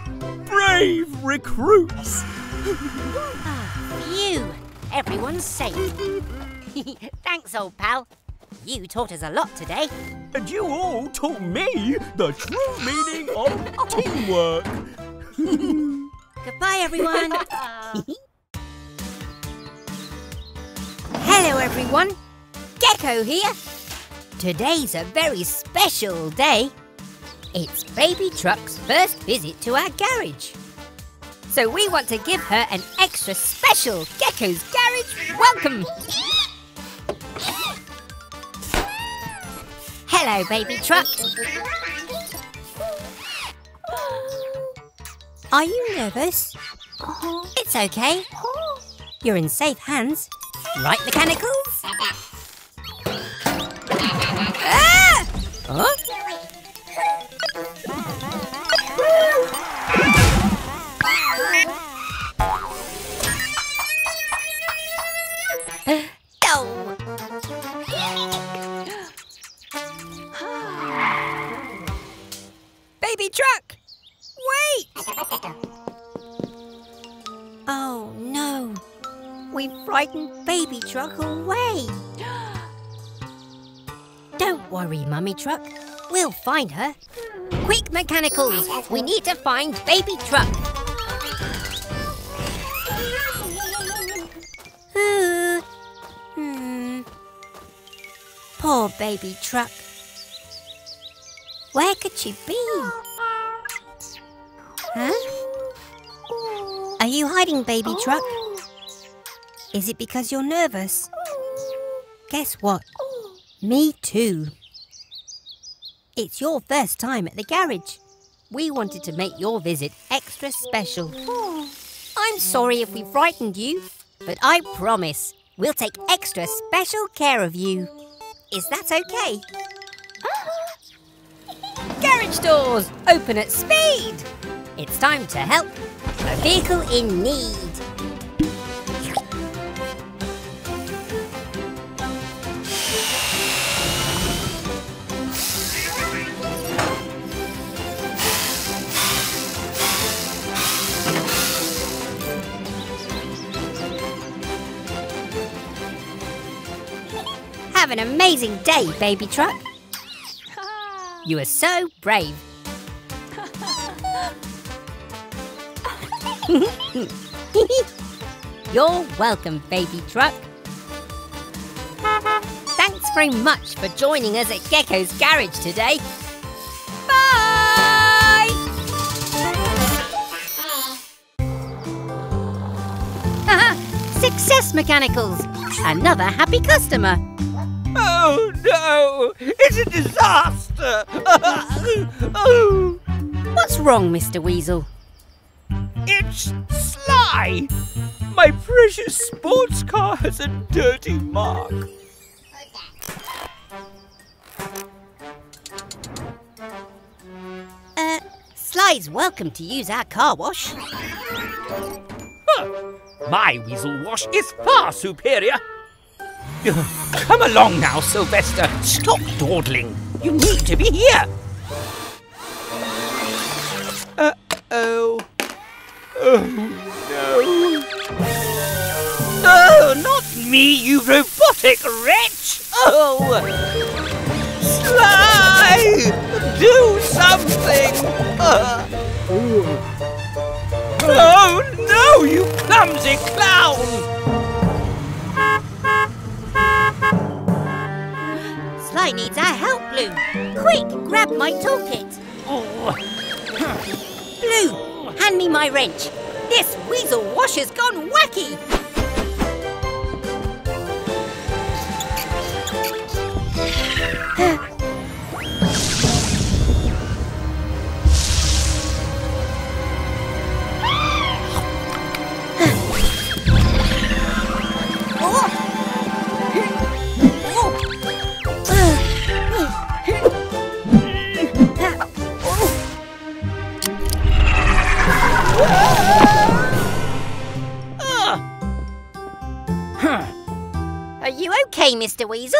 brave recruits. Phew, everyone's safe. Thanks, old pal. You taught us a lot today. And you all taught me the true meaning of teamwork. Goodbye, everyone. Hello, everyone. Gecko here. Today's a very special day. It's Baby Truck's first visit to our garage. So we want to give her an extra special Gecko's Garage welcome. Hello, Baby Truck. Are you nervous? It's okay. You're in safe hands. Right, mechanicals? Ah! Huh? Baby truck! Wait! Oh no. We frightened baby truck away. Don't worry, Mummy Truck. We'll find her. Quick, mechanicals! We need to find baby truck. Hmm. Poor baby truck. Where could she be? Huh? Are you hiding, baby truck? Is it because you're nervous? Guess what? Me too. It's your first time at the garage. We wanted to make your visit extra special. I'm sorry if we frightened you, but I promise we'll take extra special care of you. Is that okay? Garage doors open at speed. It's time to help a vehicle in need. Have an amazing day, baby truck. You are so brave. You're welcome, baby truck. Thanks very much for joining us at Gecko's Garage today. Bye! Uh-huh. Success Mechanicals! Another happy customer. Oh no! It's a disaster! oh, What's wrong, Mr. Weasel? It's Sly! My precious sports car has a dirty mark. Uh, Sly's welcome to use our car wash. Huh. My weasel wash is far superior. Come along now, Sylvester. Stop dawdling. You need to be here. Uh Oh, no. Oh, not me, you robotic wretch! Oh! Sly! Do something! Uh. Oh, no, you clumsy clown! Sly needs our help, Blue. Quick, grab my toolkit. Oh. Blue, hand me my wrench. This weasel washer's gone wacky. Okay, Mr. Weasel?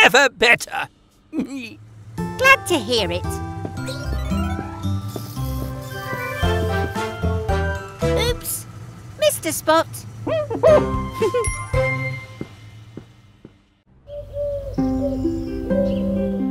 never better. Glad to hear it. Oops, Mr. Spot.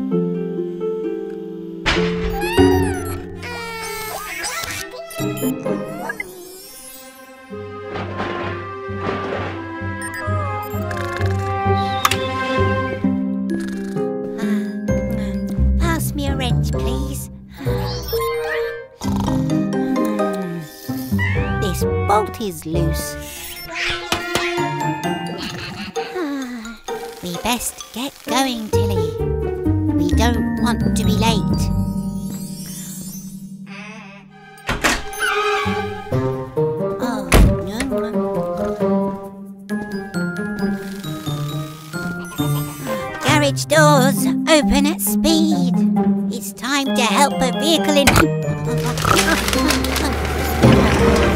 bolt is loose. Ah, we best get going, Tilly. We don't want to be late. Oh. Garage doors open at speed. It's time to help a vehicle in.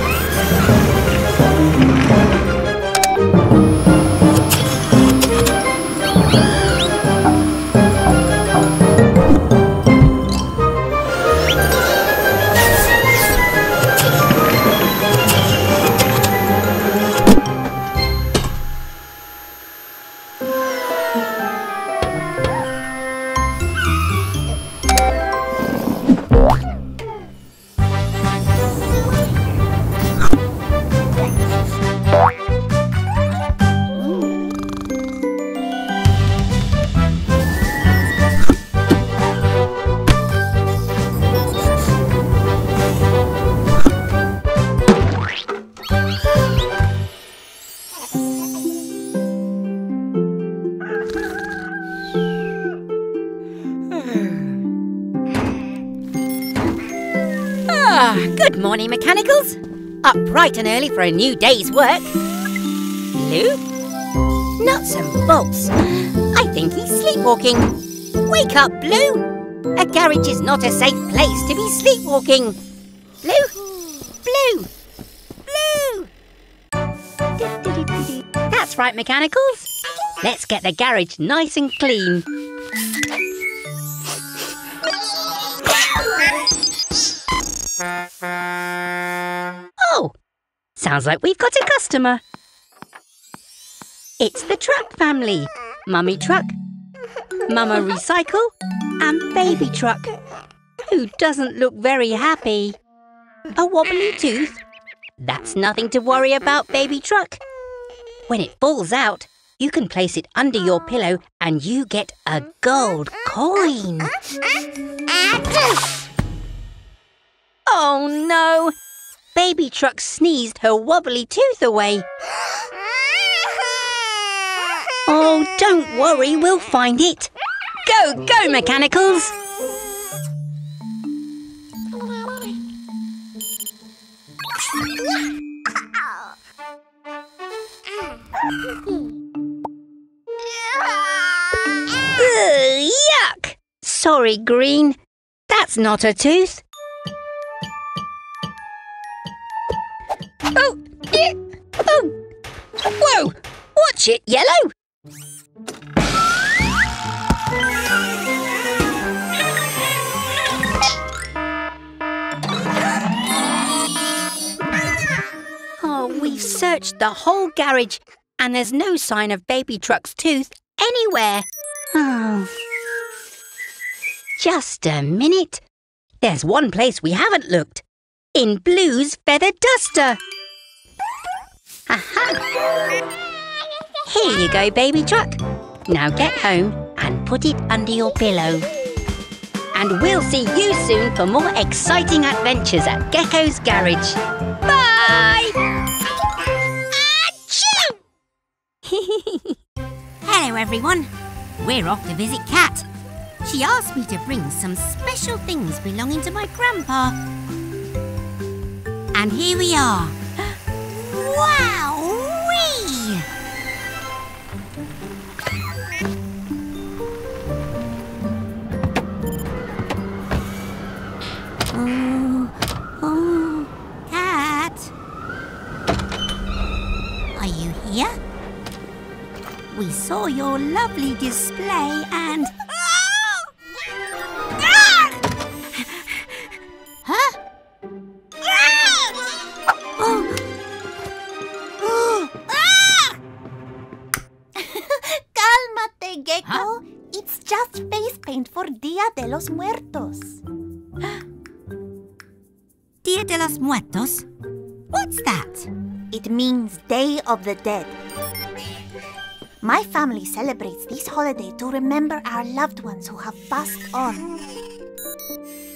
Thank you. Morning. Up bright and early for a new day's work. Blue? Nuts and bolts. I think he's sleepwalking. Wake up, Blue. A garage is not a safe place to be sleepwalking. Blue? Blue? Blue? That's right, mechanicals. Let's get the garage nice and clean. Sounds like we've got a customer. It's the truck family. Mummy truck, Mama recycle, and baby truck, who doesn't look very happy. A wobbly tooth? That's nothing to worry about, baby truck. When it falls out, you can place it under your pillow and you get a gold coin. Oh no! Baby Truck sneezed her wobbly tooth away. Oh, don't worry, we'll find it. Go, go, mechanicals! Ugh, yuck! Sorry, Green. That's not a tooth. Oh, oh, whoa! Watch it, Yellow. Oh, we've searched the whole garage and there's no sign of Baby Truck's tooth anywhere. Oh. Just a minute. There's one place we haven't looked. In Blue's feather duster. Ha ha! Here you go, baby truck. Now get home and put it under your pillow. And we'll see you soon for more exciting adventures at Gecko's Garage. Bye! Hello, everyone. We're off to visit Kat. She asked me to bring some special things belonging to my grandpa. And here we are. Wow! Wee! Oh, oh, Kat. Are you here? We saw your lovely display of the Dead. My family celebrates this holiday to remember our loved ones who have passed on.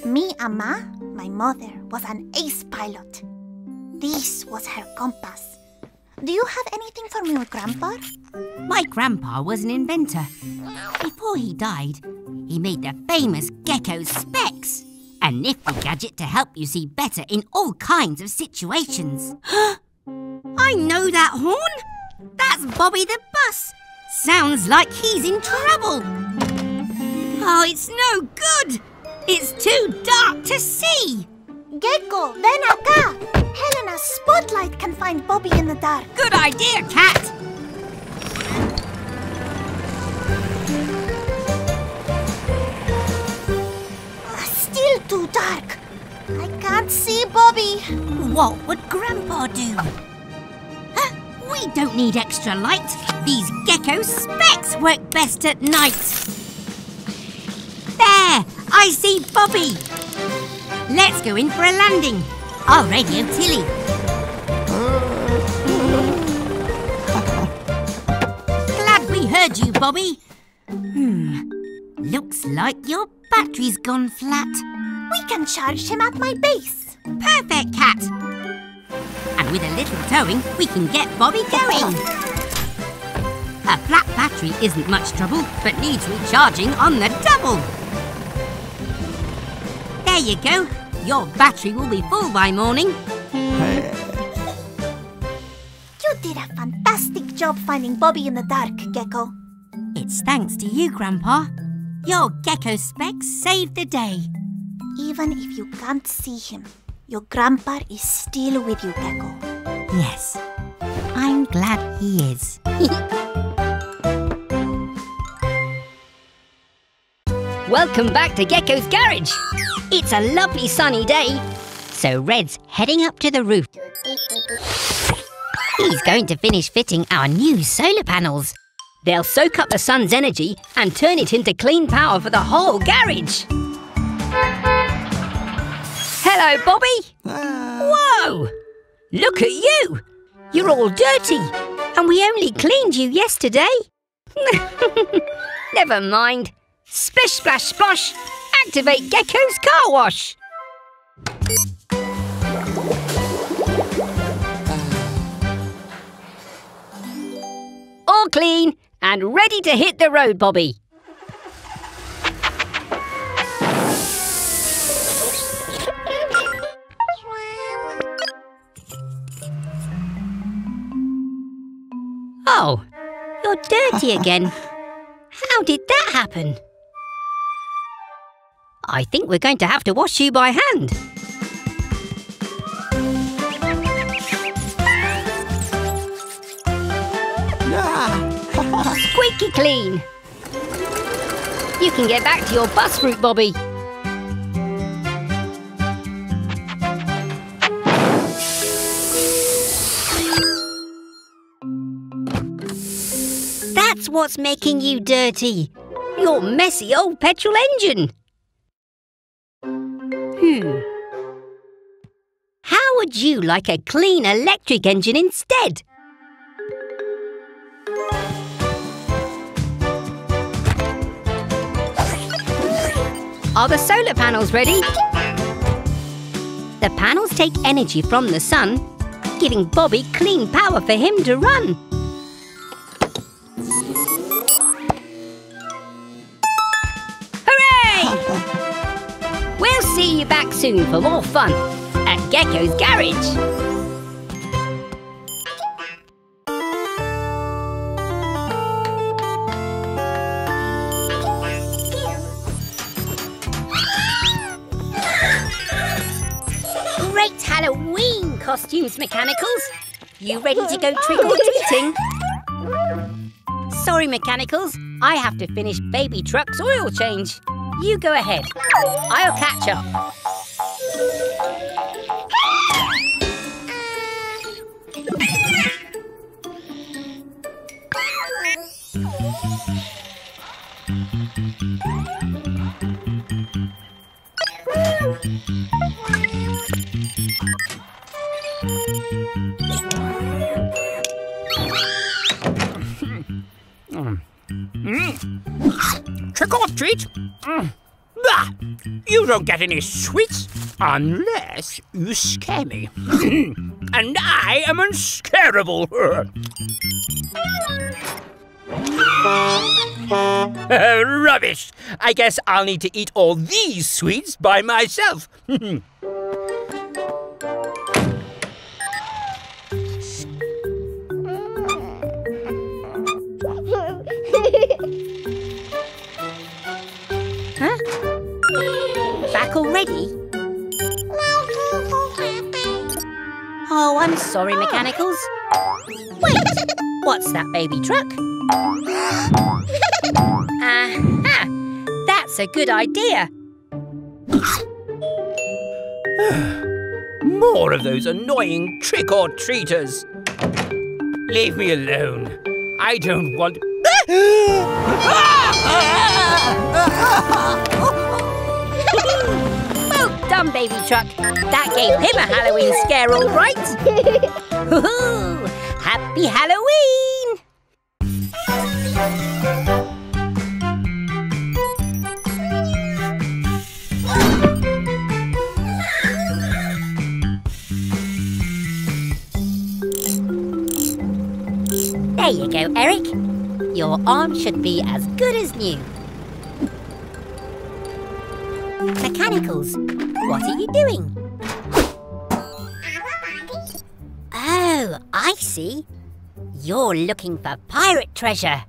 Mi ama, my mother, was an ace pilot. This was her compass. Do you have anything for me, Grandpa? My grandpa was an inventor. Before he died, he made the famous Gecko Specs, a nifty gadget to help you see better in all kinds of situations. I know that horn! That's Bobby the Bus! Sounds like he's in trouble! Oh, it's no good! It's too dark to see! Gecko, ven acá! Helena's spotlight can find Bobby in the dark. Good idea, Cat! Still too dark. I can't see Bobby. What would Grandpa do? Huh? We don't need extra light. These gecko specs work best at night. There! I see Bobby! Let's go in for a landing. I'll radio Tilly. Glad we heard you, Bobby. Hmm. Looks like your battery's gone flat. We can charge him at my base. Perfect, Cat. And with a little towing, we can get Bobby going. A flat battery isn't much trouble, but needs recharging on the double. There you go. Your battery will be full by morning. You did a fantastic job finding Bobby in the dark, Gecko. It's thanks to you, Grandpa. Your gecko specs saved the day. Even if you can't see him, your grandpa is still with you, Gecko. Yes, I'm glad he is. Welcome back to Gecko's Garage. It's a lovely sunny day, so Red's heading up to the roof. He's going to finish fitting our new solar panels. They'll soak up the sun's energy and turn it into clean power for the whole garage. Hello, Bobby. Ah. Whoa! Look at you. You're all dirty, and we only cleaned you yesterday. Never mind. Splish, splash, splosh. Activate Gecko's car wash. All clean and ready to hit the road, Bobby. Oh, you're dirty again. How did that happen? I think we're going to have to wash you by hand. Squeaky clean. You can get back to your bus route, Bobby. What's making you dirty. Your messy old petrol engine. Hmm. How would you like a clean electric engine instead? Are the solar panels ready? The panels take energy from the sun, giving Bobby clean power for him to run. See you back soon for more fun at Gecko's Garage. Great Halloween costumes, Mechanicals. You ready to go trick-or-treating? Sorry, Mechanicals. I have to finish Baby Truck's oil change. You go ahead. I'll catch up. Mm. Trick or treat? Mm. Bah! You don't get any sweets unless you scare me. and I am unscarable. Rubbish! I guess I'll need to eat all these sweets by myself. already? Oh, I'm sorry, Mechanicals. Wait, what's that baby truck? Aha! That's a good idea. More of those annoying trick or treaters. Leave me alone. I don't want. Well done, baby truck. That gave him a Halloween scare, all right. Happy Halloween! There you go, Eric. Your arm should be as good as new. Mechanicals, what are you doing? Oh, I see. You're looking for pirate treasure.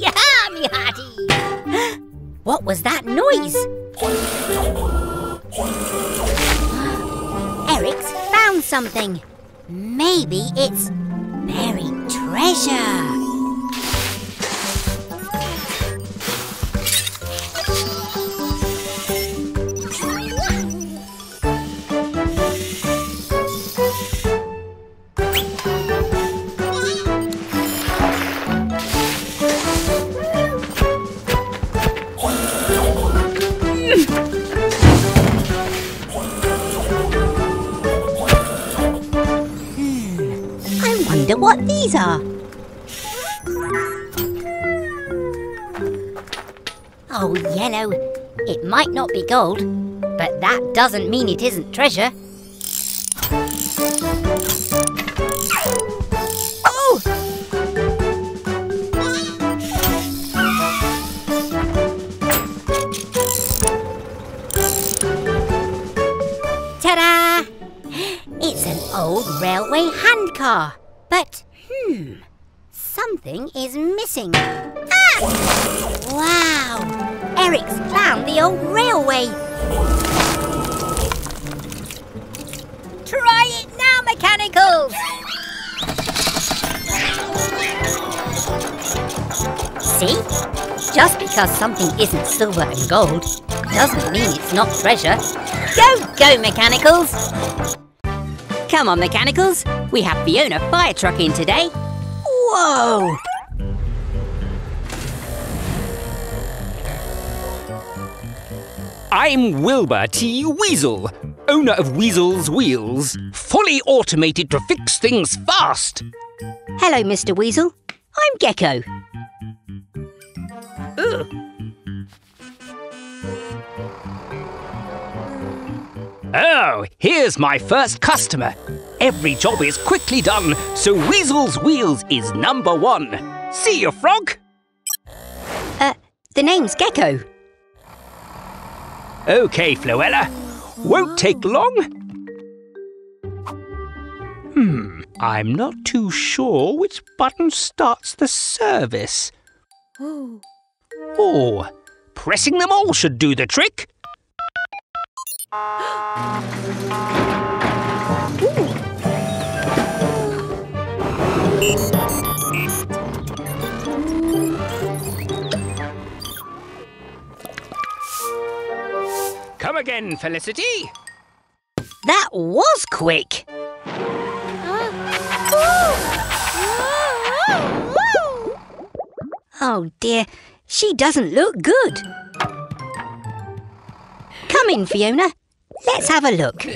Yaha, me hearty! What was that noise? Eric's found something. Maybe it's buried treasure. Not be gold, but that doesn't mean it isn't treasure. Oh! Ta-da! It's an old railway handcar. But, hmm, something is missing. Because something isn't silver and gold doesn't mean it's not treasure. Go, go, Mechanicals! Come on, Mechanicals. We have Fiona Fire Truck in today. Whoa! I'm Wilbur T. Weasel, owner of Weasel's Wheels, fully automated to fix things fast. Hello, Mr. Weasel. I'm Gecko. Oh, here's my first customer. Every job is quickly done, so Weasel's Wheels is number one. See you, Frog. Uh, the name's Gecko. Okay, Floella. Won't take long. Hmm, I'm not too sure which button starts the service. Oh, pressing them all should do the trick. Come again, Felicity. That was quick. Oh dear, she doesn't look good. Come in, Fiona. Let's have a look.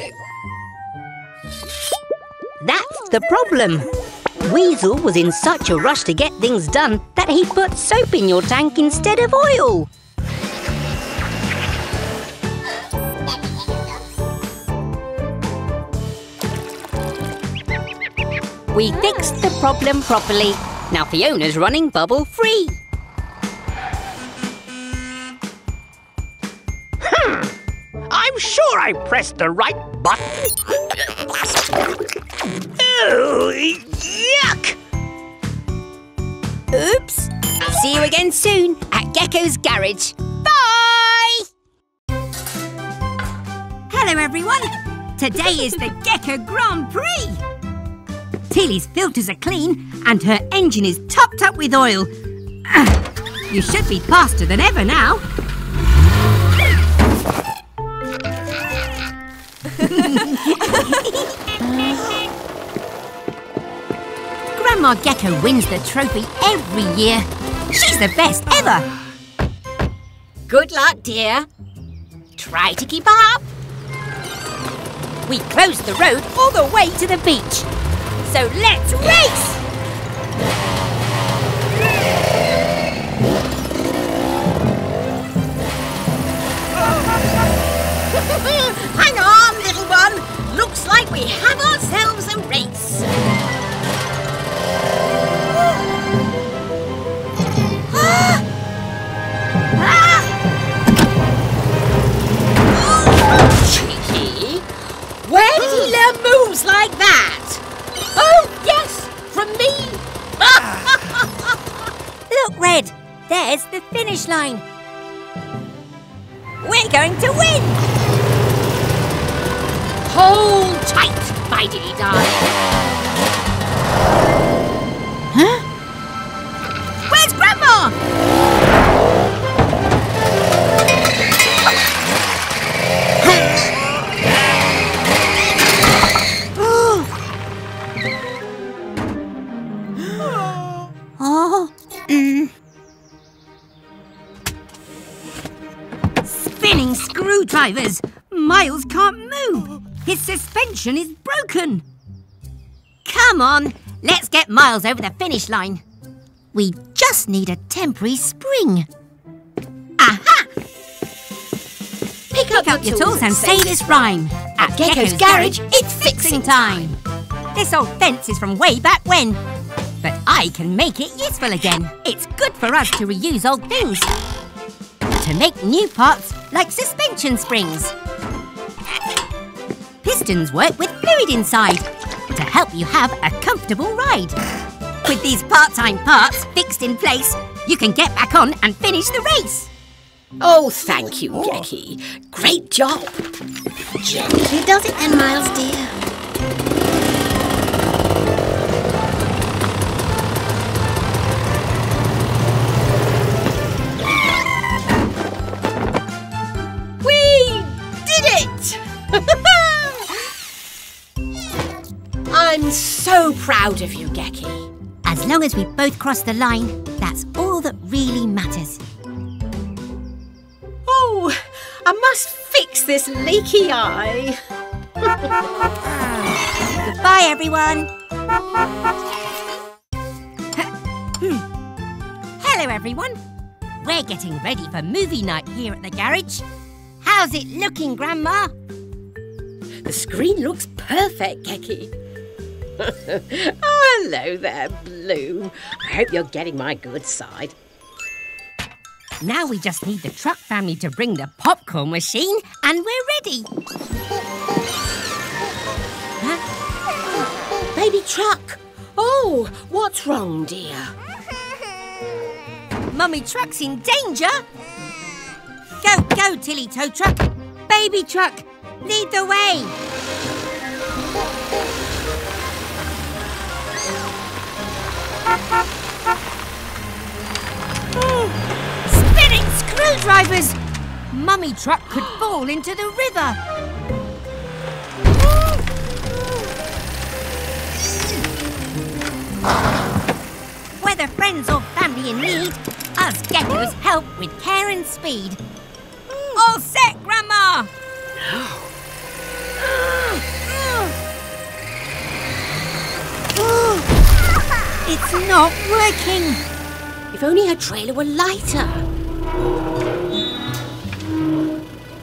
That's the problem. Weasel was in such a rush to get things done that he put soap in your tank instead of oil. We fixed the problem properly. Now Fiona's running bubble free. I'm sure I pressed the right button. oh, yuck! Oops. See you again soon at Gecko's Garage. Bye! Hello, everyone. Today is the Gecko Grand Prix. Tilly's filters are clean and her engine is topped up with oil. You should be faster than ever now. Grandma Gecko wins the trophy every year. She's the best ever. Good luck, dear. Try to keep up. We closed the road all the way to the beach. So let's race! We have ourselves a race. Cheeky. Where did he learn moves like that? Oh, yes, from me. Look, Red. There's the finish line. We're going to win! Hold tight, my dilly darling. Where's Grandma? oh. Mm. Spinning screwdrivers! Miles can't move! His suspension is broken! Come on, let's get Miles over the finish line. We just need a temporary spring. Aha! Pick, up, your tools and say this rhyme. At Gecko's Garage, it's fixing time. This old fence is from way back when. But I can make it useful again. It's good for us to reuse old things. To make new parts like suspension springs. Pistons work with fluid inside to help you have a comfortable ride. With these part-time parts fixed in place, you can get back on and finish the race. Oh, thank you, oh. Gecky. Great job. Gently does it then, Miles dear. I'm so proud of you, Gecky. As long as we both cross the line, that's all that really matters. Oh, I must fix this leaky eye. Goodbye, everyone. Hello, everyone. We're getting ready for movie night here at the garage. How's it looking, Grandma? The screen looks perfect, Gecky. oh, hello there, Blue. I hope you're getting my good side. Now we just need the truck family to bring the popcorn machine and we're ready. Baby truck. Oh, what's wrong, dear? Mummy Truck's in danger. Go, go, Tilly Tow Truck. Baby Truck, lead the way. Spinning screwdrivers! Mummy Truck could fall into the river. Whether friends or family in need, us geckos help with care and speed. All set, Grandma! It's not working. If only her trailer were lighter.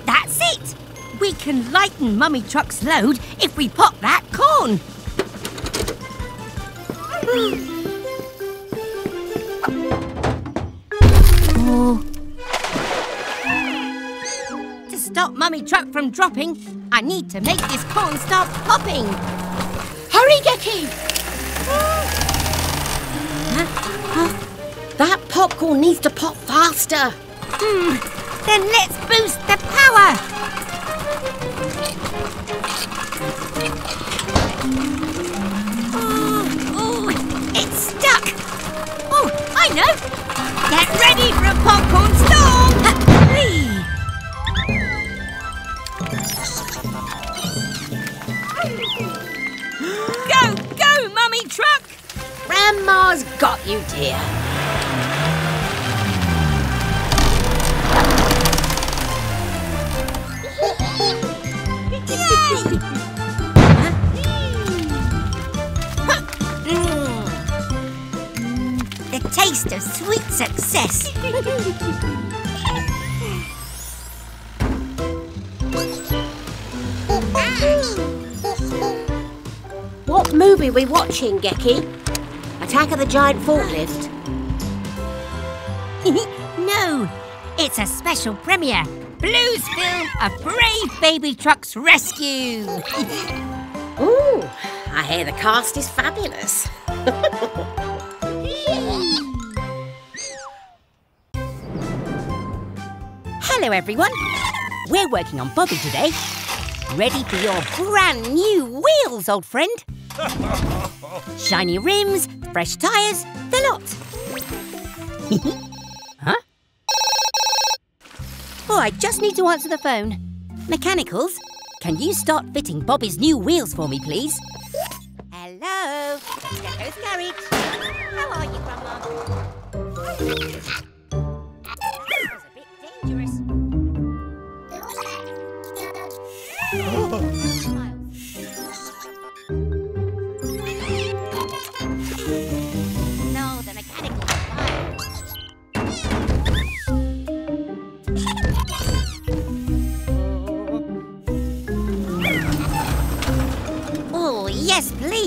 That's it. We can lighten Mummy Truck's load if we pop that corn. Oh. To stop Mummy Truck from dropping, I need to make this corn start popping. Hurry, Gecky! Popcorn needs to pop faster. Hmm. Then let's boost the power. Oh, oh, it's stuck. Oh, I know. Get ready for a popcorn storm. Go, go, Mummy Truck! Grandma's got you, dear. The taste of sweet success. What movie we watching, Gecky? Attack of the Giant Forklift. no, it's a special premiere. Blues film A Brave Baby Truck's Rescue. Ooh, I hear the cast is fabulous. Hello, everyone. We're working on Bobby today. Ready for your brand new wheels, old friend. Shiny rims, fresh tyres, the lot. huh? Oh, I just need to answer the phone. Mechanicals, can you start fitting Bobby's new wheels for me, please? Hello, Gecko's Garage. How are you, Grandma?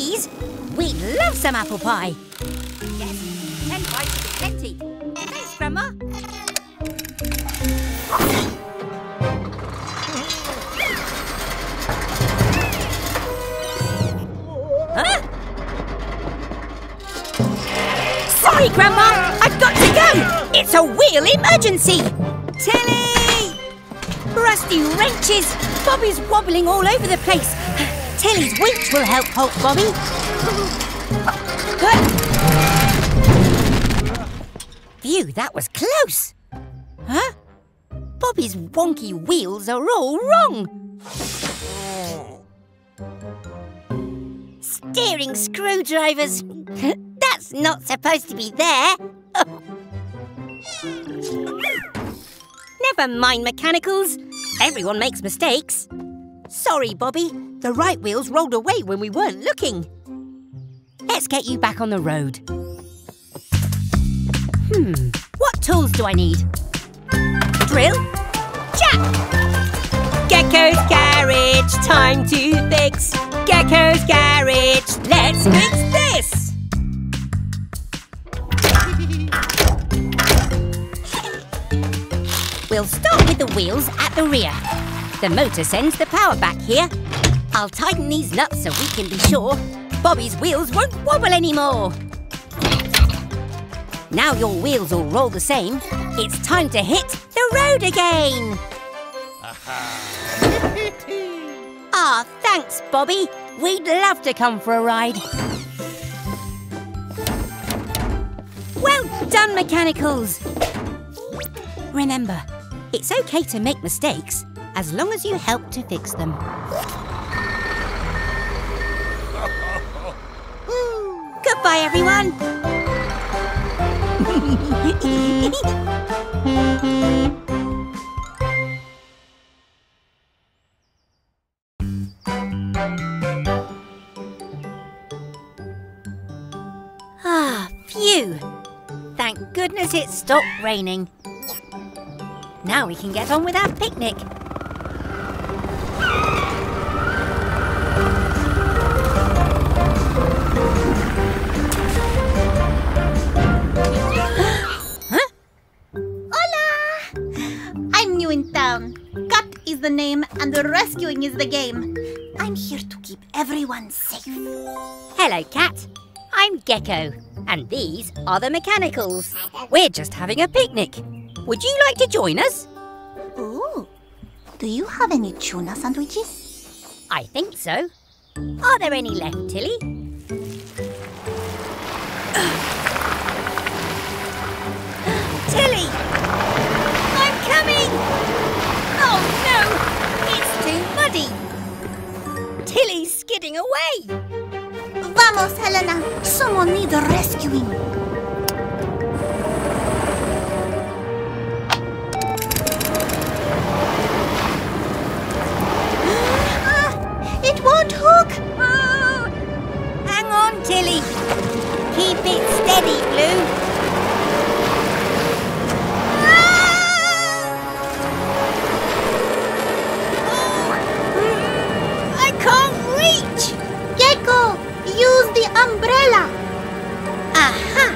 Please. We'd love some apple pie. Yes, ten bites would be plenty. Thanks, Grandma. Huh? Sorry, Grandma. I've got to go. It's a wheel emergency. Tilly! Rusty wrenches. Bobby's wobbling all over the place. Tilly's winch will help halt Bobby. Phew, that was close. Huh? Bobby's wonky wheels are all wrong. Steering screwdrivers. That's not supposed to be there. Never mind mechanicals. Everyone makes mistakes. Sorry, Bobby. The right wheels rolled away when we weren't looking. Let's get you back on the road. Hmm, what tools do I need? Drill, jack, Gecko's garage, time to fix. Gecko's garage, let's fix this. We'll start with the wheels at the rear. The motor sends the power back here. I'll tighten these nuts so we can be sure Bobby's wheels won't wobble anymore. Now your wheels all roll the same, it's time to hit the road again. Ah, thanks, Bobby. We'd love to come for a ride. Well done, Mechanicals. Remember, it's okay to make mistakes as long as you help to fix them. Goodbye, everyone. ah, phew. Thank goodness it stopped raining. Now we can get on with our picnic. In town. Cat is the name and the rescuing is the game. I'm here to keep everyone safe. Hello, Cat. I'm Gecko, and these are the Mechanicals. We're just having a picnic. Would you like to join us? Ooh. Do you have any tuna sandwiches? I think so. Are there any left? Tilly! Too muddy! Tilly's skidding away! Vamos, Helena. Someone needs a rescuing. It won't hook. Hang on, Tilly. Keep it steady, Blue. Umbrella. Aha!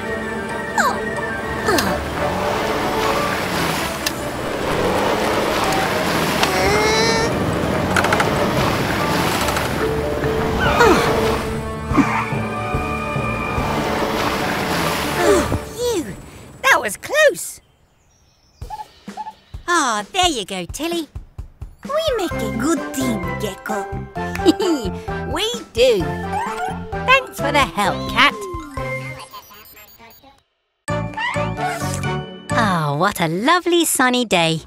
Oh. Oh. Was close! Ah, there you go, Tilly. We make a good team, Gecko. we do. For the help, Cat. Ah, what a lovely sunny day.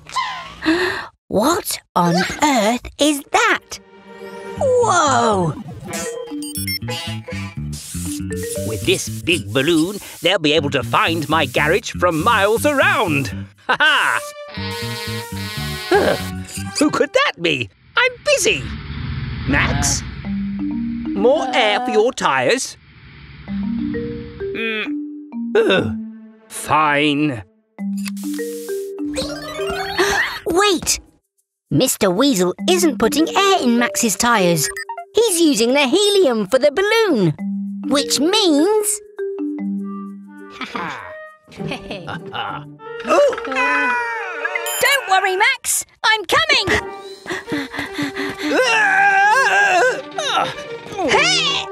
What on earth is that? Whoa! With this big balloon, they'll be able to find my garage from miles around. Ha ha! Who could that be? I'm busy. Max? More air for your tyres? Mm. Ugh. Fine. Wait! Mr. Weasel isn't putting air in Max's tyres. He's using the helium for the balloon. Which means... Don't worry, Max! I'm coming! Hey!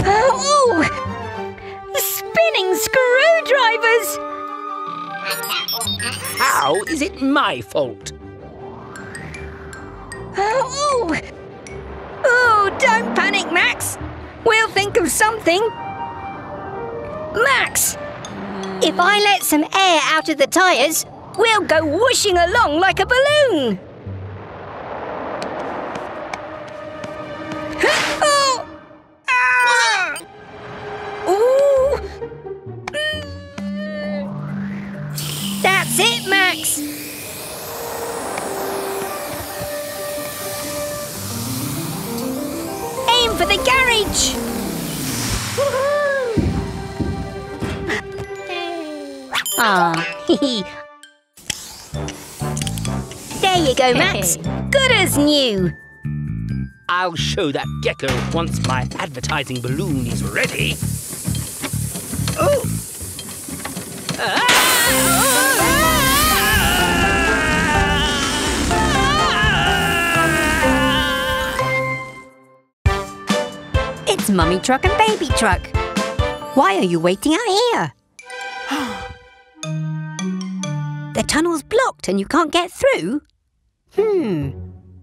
Oh! Spinning screwdrivers! How is it my fault? Oh! Oh, don't panic, Max! We'll think of something. Max! If I let some air out of the tyres, we'll go whooshing along like a balloon. Oh! It, Max! Aim for the garage! Ah, there you go, Max. good as new. I'll show that gecko once my advertising balloon is ready. Oh! Mummy Truck and Baby Truck. Why are you waiting out here? the tunnel's blocked and you can't get through? Hmm,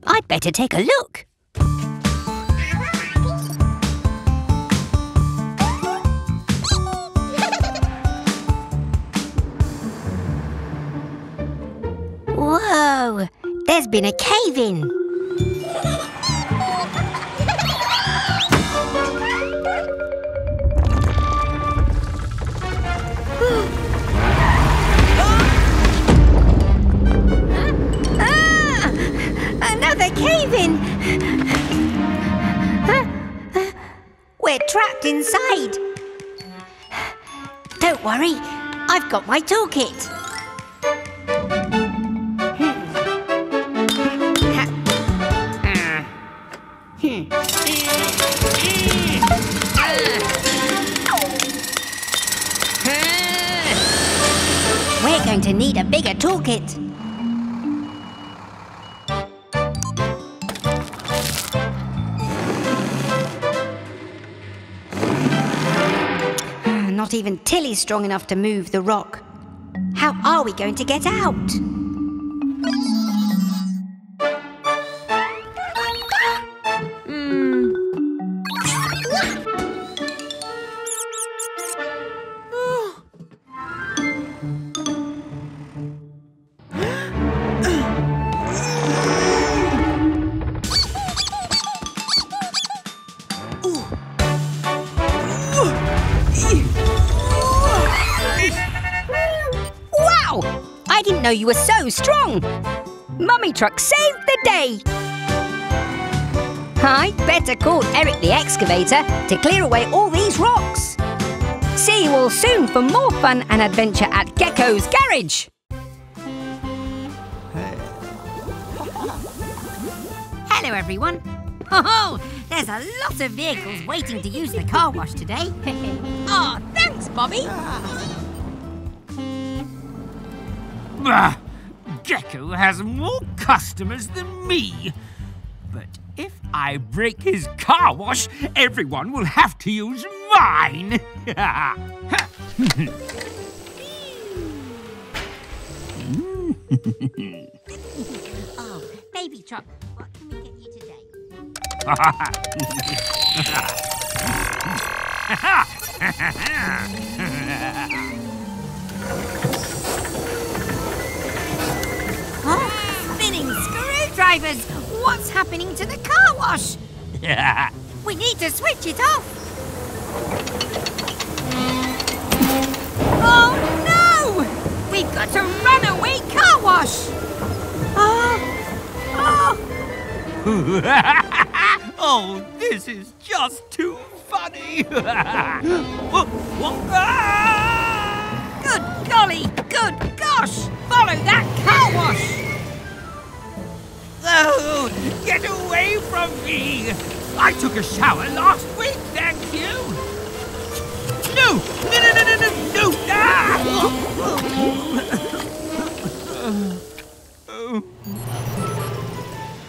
I'd better take a look. Whoa, there's been a cave Another cave in! We're trapped inside. Don't worry, I've got my toolkit. We're going to need a bigger toolkit. Not even Tilly's strong enough to move the rock. How are we going to get out? Know you were so strong. Mummy Truck saved the day. I'd better call Eric the excavator to clear away all these rocks. See you all soon for more fun and adventure at Gecko's Garage. Hello, everyone. Oh, there's a lot of vehicles waiting to use the car wash today. oh, thanks, Bobby. Ah, Gecko has more customers than me. But if I break his car wash, everyone will have to use mine. Oh, baby truck, what can we get you today? screwdrivers! What's happening to the car wash? We need to switch it off. Oh no! We've got a runaway car wash. Oh, oh, oh, this is just too funny. Good golly, good gosh! Follow that car wash. Get away from me! I took a shower last week, thank you! No! No, no, no, no, no, no! Ah!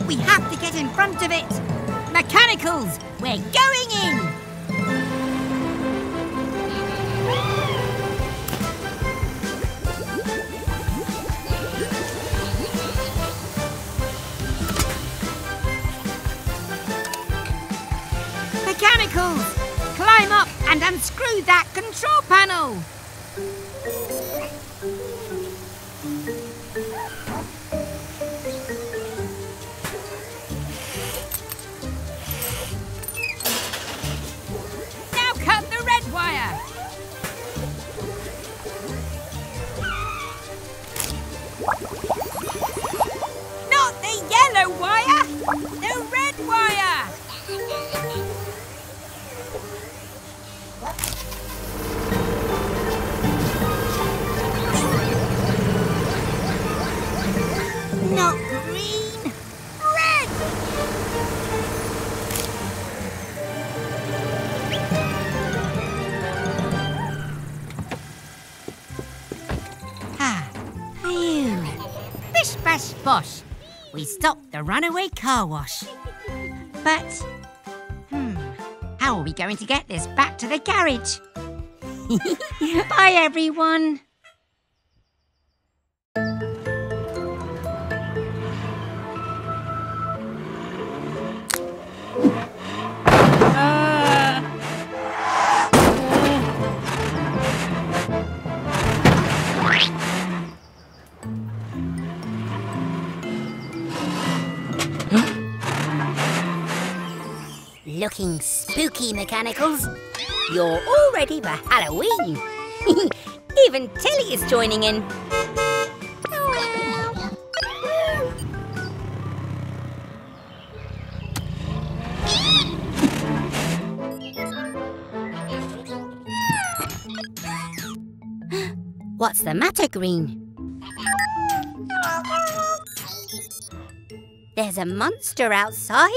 We have to get in front of it. Mechanicals, we're going in. Mechanicals, climb up and unscrew that control panel. Bosh. We stopped the runaway car wash. But, hmm, how are we going to get this back to the garage? Bye, everyone. Looking spooky, Mechanicals. You're all ready for Halloween. Even Tilly is joining in. What's the matter, Green? There's a monster outside.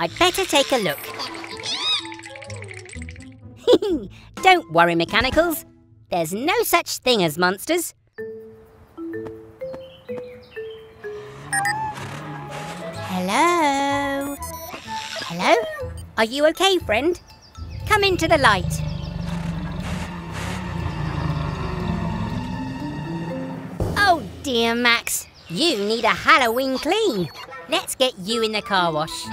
I'd better take a look. Don't worry, Mechanicals. There's no such thing as monsters. Hello? Hello? Are you okay, friend? Come into the light. Oh dear, Max. You need a Halloween clean. Let's get you in the car wash.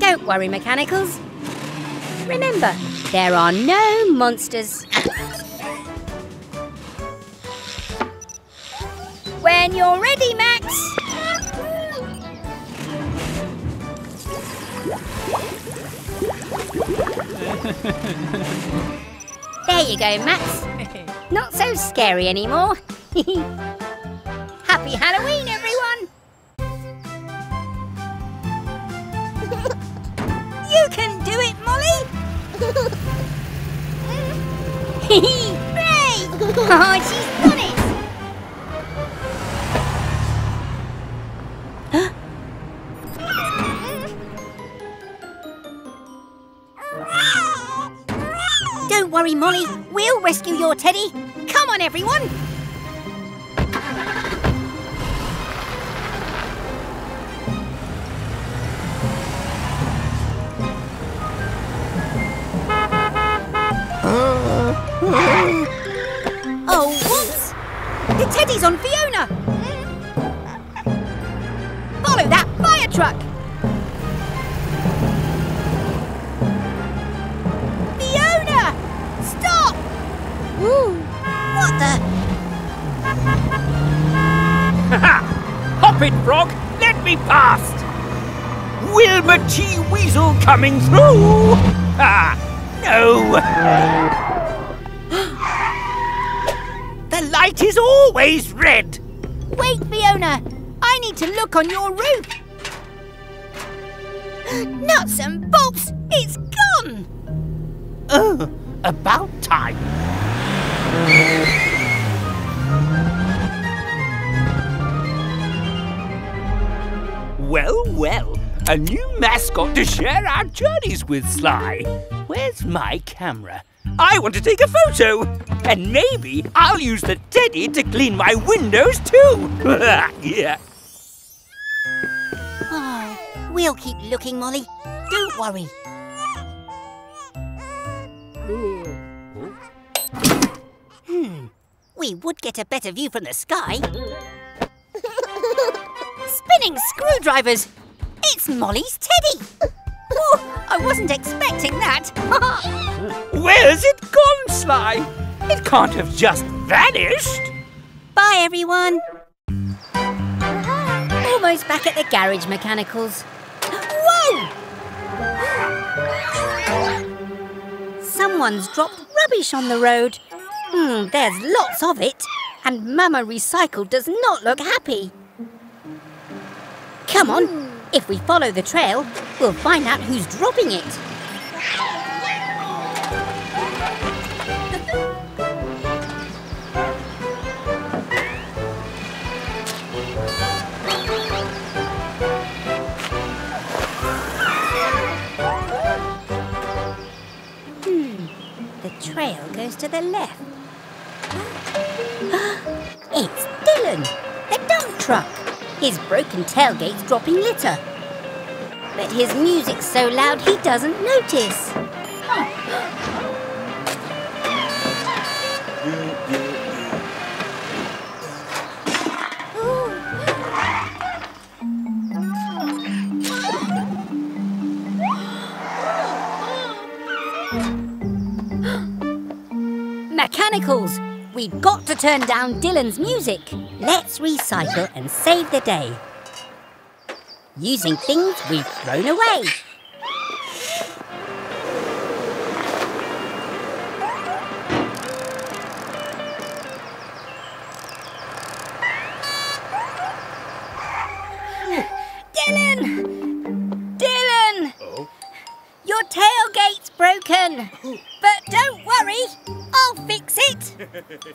Don't worry, Mechanicals. Remember, there are no monsters. When you're ready, Max. there you go, Max. Not so scary anymore. Happy Halloween, everyone! you can do it, Molly! Hooray! Oh, she's done it! Worry, Molly. We'll rescue your teddy. Come on, everyone. oh, whoops! The teddy's on Fiona. Follow that fire truck. Ooh, what the? Hop it, Frog! Let me past! Wilma T. Weasel coming through! Ah, no! the light is always red! Wait, Fiona! I need to look on your roof. Nuts and bolts! It's gone! Oh, about time. Well, well, a new mascot to share our journeys with, Sly. Where's my camera? I want to take a photo. And maybe I'll use the teddy to clean my windows too. yeah. Oh, we'll keep looking, Molly. Don't worry. Hmm, we would get a better view from the sky. Spinning screwdrivers! It's Molly's teddy! Oh, I wasn't expecting that. Where's it gone, Sly? It can't have just vanished. Bye, everyone. Almost back at the garage, Mechanicals. Whoa! Someone's dropped rubbish on the road. Hmm, there's lots of it, and Mama Recycle does not look happy. Come on, if we follow the trail, we'll find out who's dropping it. Hmm, the trail goes to the left. Truck. His broken tailgate's dropping litter. But his music's so loud he doesn't notice. Mechanicals! We've got to turn down Dylan's music. Let's recycle and save the day. Using things we've thrown away.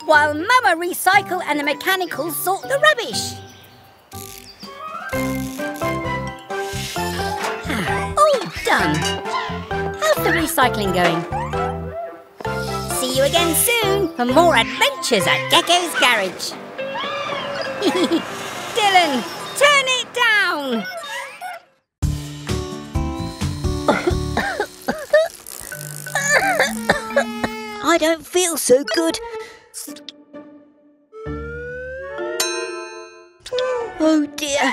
While Mama recycle and the mechanicals sort the rubbish. All done. How's the recycling going? See you again soon for more adventures at Gecko's Garage. Dylan, turn it down. I don't feel so good. Oh dear,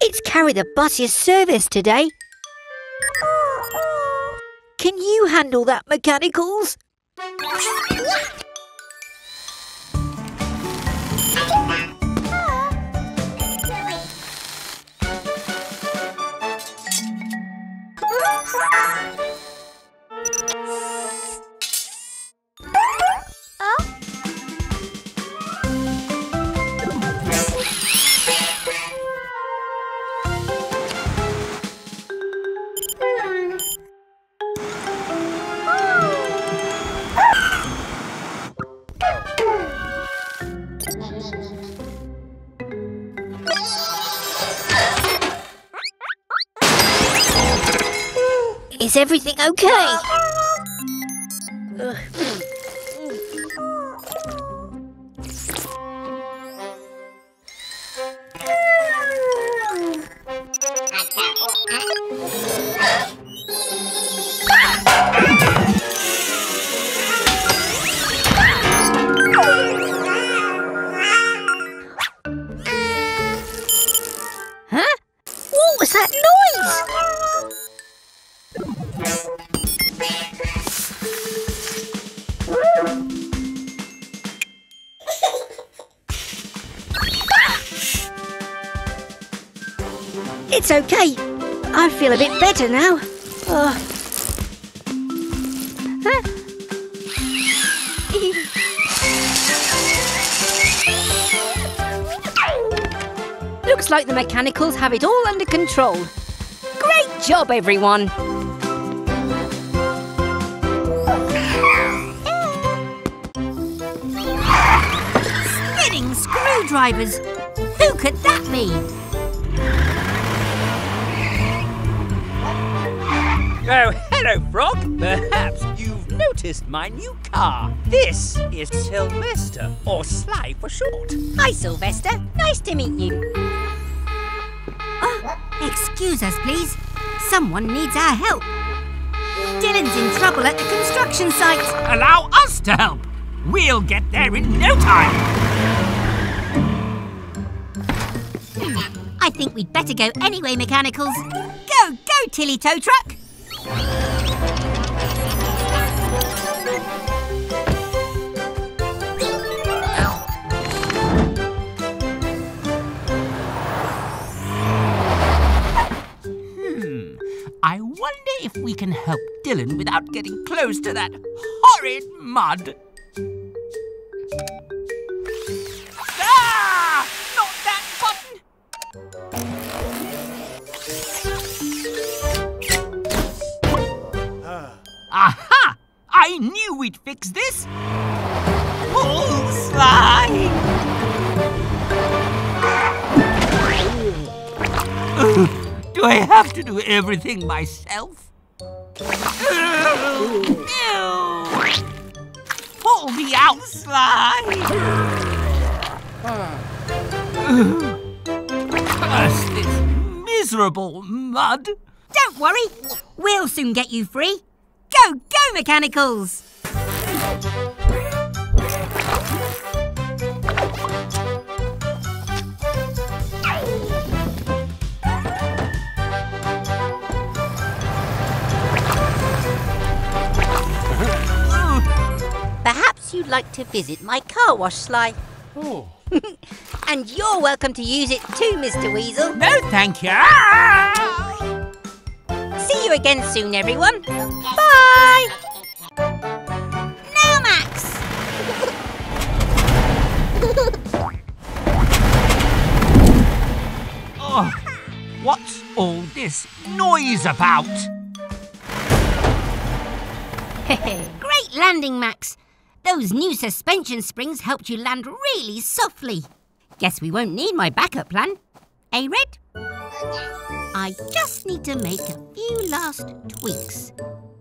it's carry the bus's service today. Can you handle that, mechanicals? Everything okay? Have it all under control. Great job, everyone. Spinning screwdrivers. Who could that be? Oh, hello, Frog. Perhaps you've noticed my new car. This is Sylvester, or Sly for short. Hi, Sylvester. Nice to meet you. Excuse us, please. Someone needs our help. Dylan's in trouble at the construction site. Allow us to help. We'll get there in no time. I think we'd better go anyway, Mechanicals. Go, go, Tilly Tow Truck. I wonder if we can help Dylan without getting close to that horrid mud. Ah! Not that button! Aha! I knew we'd fix this! Pull slide! Do I have to do everything myself? Ew. Pull me out, Sly! Curse this miserable mud! Don't worry, we'll soon get you free. Go, go, Mechanicals! Perhaps you'd like to visit my car wash, Sly. Oh. and you're welcome to use it too, Mr. Weasel. No, thank you! See you again soon, everyone. Bye! Now, Max! Oh, what's all this noise about? Great landing, Max. Those new suspension springs helped you land really softly. Guess we won't need my backup plan. Eh, Red? I just need to make a few last tweaks.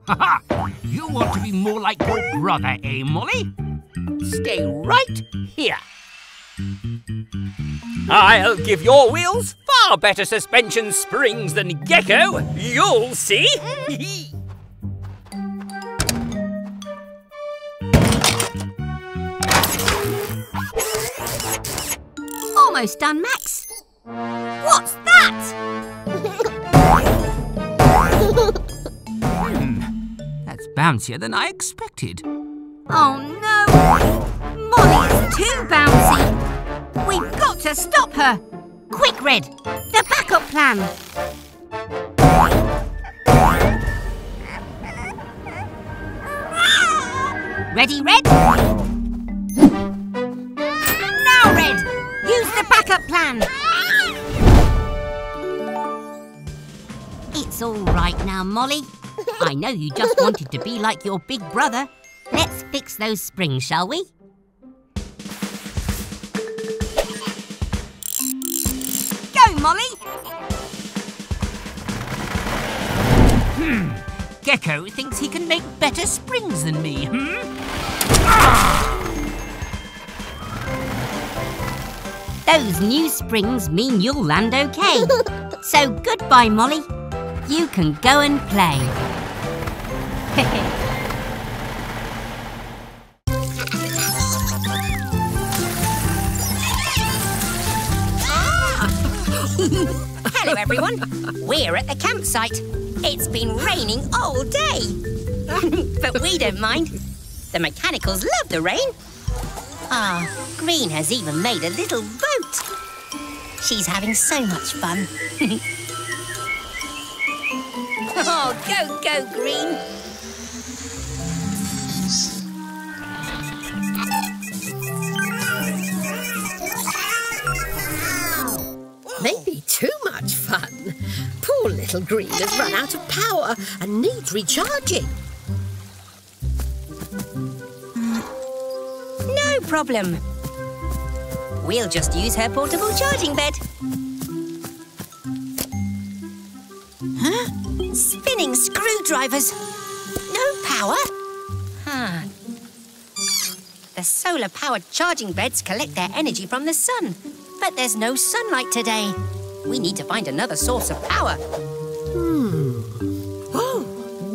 Ha ha! You want to be more like your brother, eh, Molly? Stay right here. I'll give your wheels far better suspension springs than Gecko. You'll see. Almost done, Max. What's that? Hmm, that's bouncier than I expected. Oh no! Molly is too bouncy! We've got to stop her! Quick, Red! The backup plan! Ready, Red? Backup plan! It's all right now, Molly. I know you just wanted to be like your big brother. Let's fix those springs, shall we? Go, Molly! Hmm. Gecko thinks he can make better springs than me, hmm? Those new springs mean you'll land okay. so goodbye, Molly. You can go and play. Hello, everyone. We're at the campsite. It's been raining all day. but we don't mind. The mechanicals love the rain. Ah, Green has even made a little boat. She's having so much fun. oh, go, go, Green. Maybe too much fun. Poor little Green has run out of power and needs recharging. Problem. We'll just use her portable charging bed. Huh? Spinning screwdrivers. No power? Huh. The solar-powered charging beds collect their energy from the sun. But there's no sunlight today. We need to find another source of power. Oh,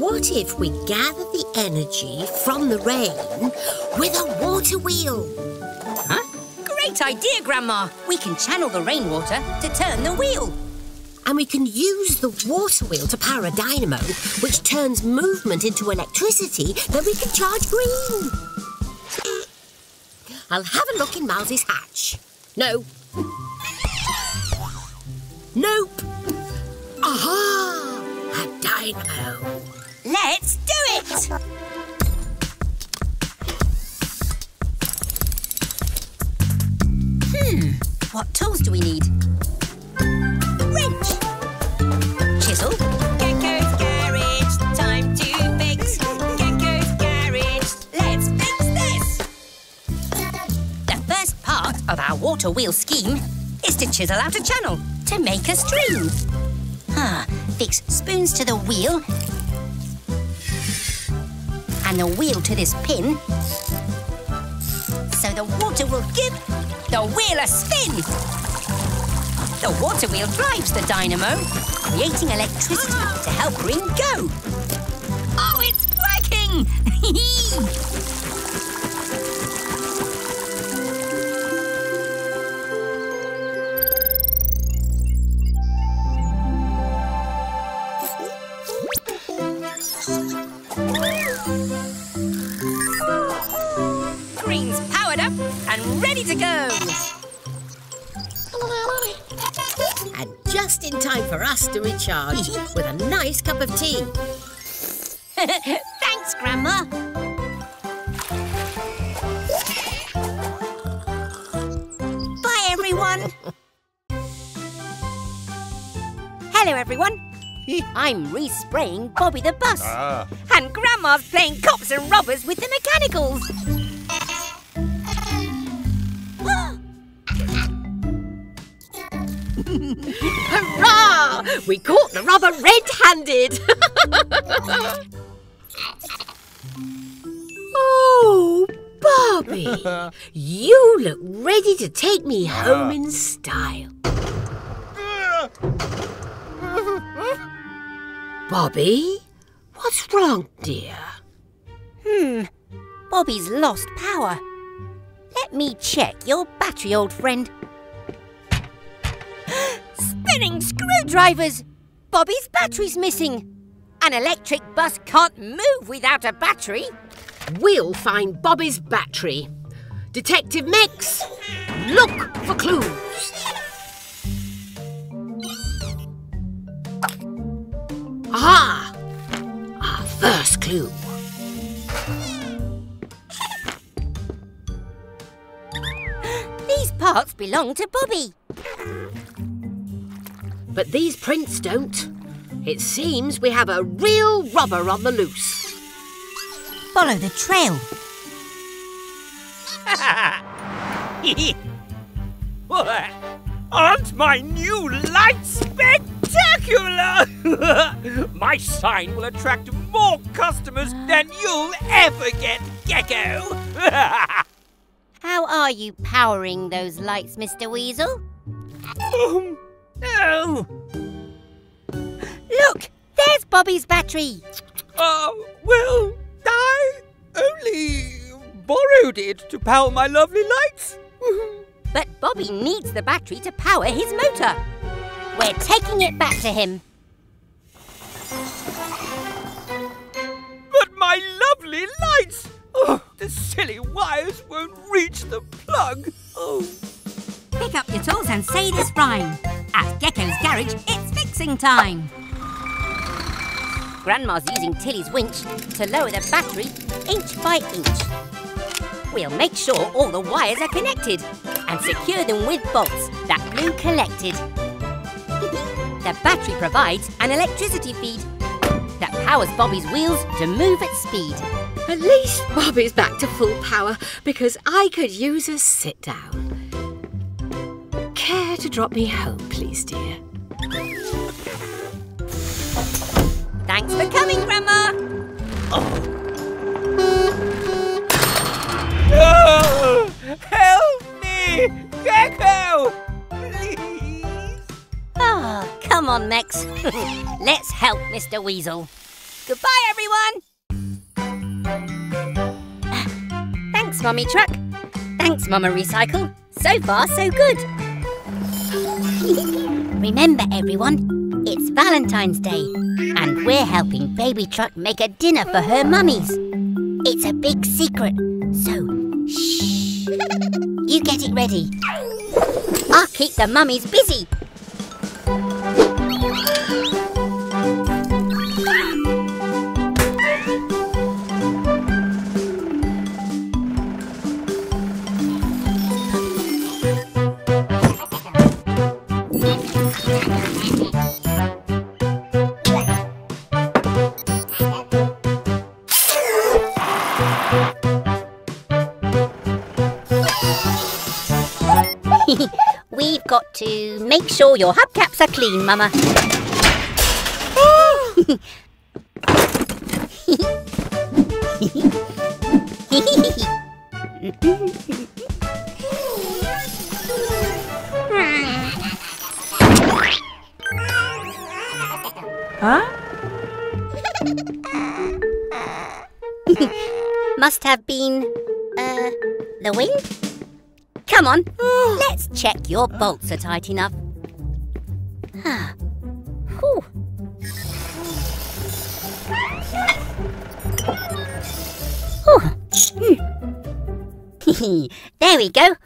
what if we gather the energy from the rain with a water wheel? Huh? Great idea, Grandma. We can channel the rainwater to turn the wheel. And we can use the water wheel to power a dynamo, which turns movement into electricity that we can charge green. I'll have a look in Miles's hatch. No. Nope. Aha! A dynamo. Let's do it! Hmm, what tools do we need? Wrench! Chisel? Gecko's garage, time to fix. Gecko's garage, let's fix this! The first part of our water wheel scheme is to chisel out a channel to make a stream. Ah, fix spoons to the wheel and the wheel to this pin so the water will give the wheel a spin. The water wheel drives the dynamo, creating electricity to help Green go. Oh, it's working! ready to go. And just in time for us to recharge with a nice cup of tea. Thanks, Grandma. Bye, everyone. Hello, everyone. I'm re-spraying Bobby the bus. Ah. And Grandma's playing cops and robbers with the mechanicals. Hurrah! We caught the rubber red-handed. oh, Bobby, you look ready to take me home in style. Bobby, what's wrong, dear? Hmm, Bobby's lost power. Let me check your battery, old friend. Spinning screwdrivers! Bobby's battery's missing. An electric bus can't move without a battery. We'll find Bobby's battery. Detective Mix, look for clues. Aha! Our first clue. These parts belong to Bobby. But these prints don't. It seems we have a real robber on the loose. Follow the trail. Aren't my new lights spectacular? my sign will attract more customers than you'll ever get, Gecko. How are you powering those lights, Mr. Weasel? oh, no. Look, there's Bobby's battery. Oh, well, I only borrowed it to power my lovely lights. But Bobby needs the battery to power his motor. We're taking it back to him. But my lovely lights! Oh, the silly wires won't reach the plug. Oh. Pick up your tools and say this rhyme. At Gecko's garage, it's fixing time. Grandma's using Tilly's winch to lower the battery inch by inch. We'll make sure all the wires are connected and secure them with bolts that Blue collected. the battery provides an electricity feed that powers Bobby's wheels to move at speed. At least Bobby's back to full power because I could use a sit down. Care to drop me home, please, dear? Thanks for coming, Grandma. Oh, help me! Gecko! Please! Oh, come on, Mex. Let's help Mr. Weasel. Goodbye, everyone. Ah, thanks, Mummy Truck. Thanks, Mama Recycle. So far, so good. Remember, everyone, it's Valentine's Day, and we're helping Baby Truck make a dinner for her mummies. It's a big secret, so shh. You get it ready. I'll keep the mummies busy. to make sure your hubcaps are clean, Mama. huh? Must have been, uh, the wind? Come on, oh. let's check your bolts are tight enough. Whew. Whew. There we go.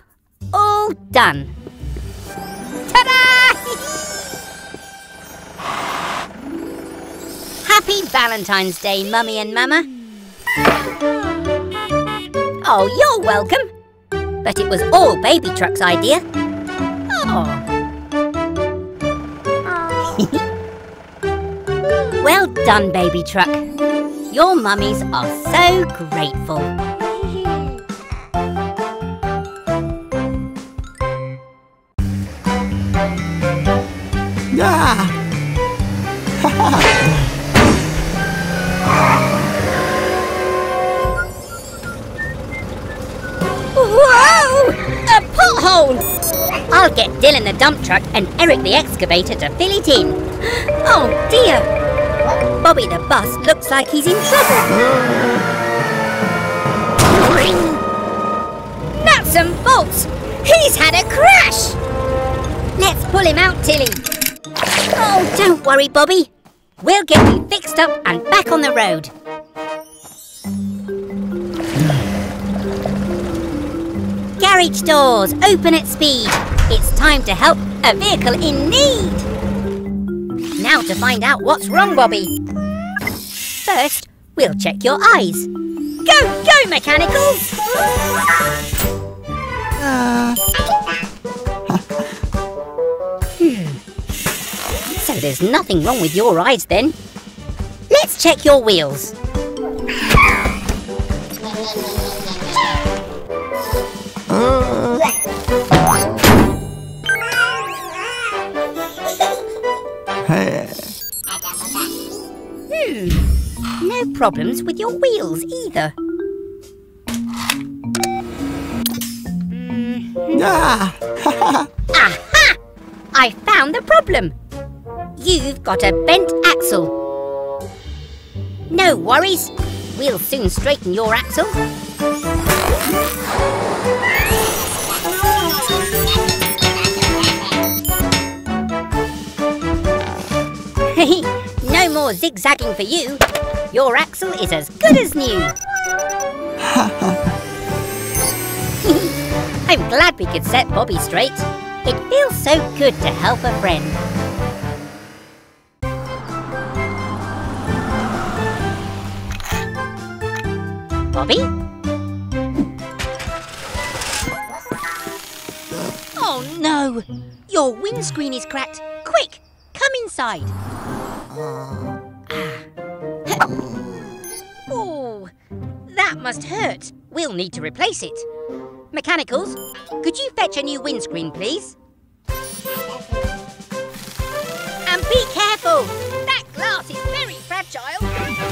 All done. Ta-da! Happy Valentine's Day, Mummy and Mama. Oh, you're welcome. But it was all Baby Truck's idea. Oh. well done, Baby Truck. Your mummies are so grateful. Ah! pothole! I'll get Dylan the dump truck and Eric the excavator to fill it in. Oh dear! Bobby the bus looks like he's in trouble. Nuts and bolts! He's had a crash! Let's pull him out, Tilly. Oh, don't worry, Bobby. We'll get you fixed up and back on the road. Garage doors, open at speed. It's time to help a vehicle in need. Now to find out what's wrong, Bobby. First, we'll check your eyes. Go, go, mechanicals! Hmm. So there's nothing wrong with your eyes then. Let's check your wheels. Hey. Hmm. No problems with your wheels either. Ah! Aha! I found the problem. You've got a bent axle. No worries. We'll soon straighten your axle. no more zigzagging for you. Your axle is as good as new. I'm glad we could set Bobby straight. It feels so good to help a friend. Bobby? No! Your windscreen is cracked. Quick, come inside. Ah. oh, that must hurt. We'll need to replace it. Mechanicals, could you fetch a new windscreen, please? And be careful! That glass is very fragile.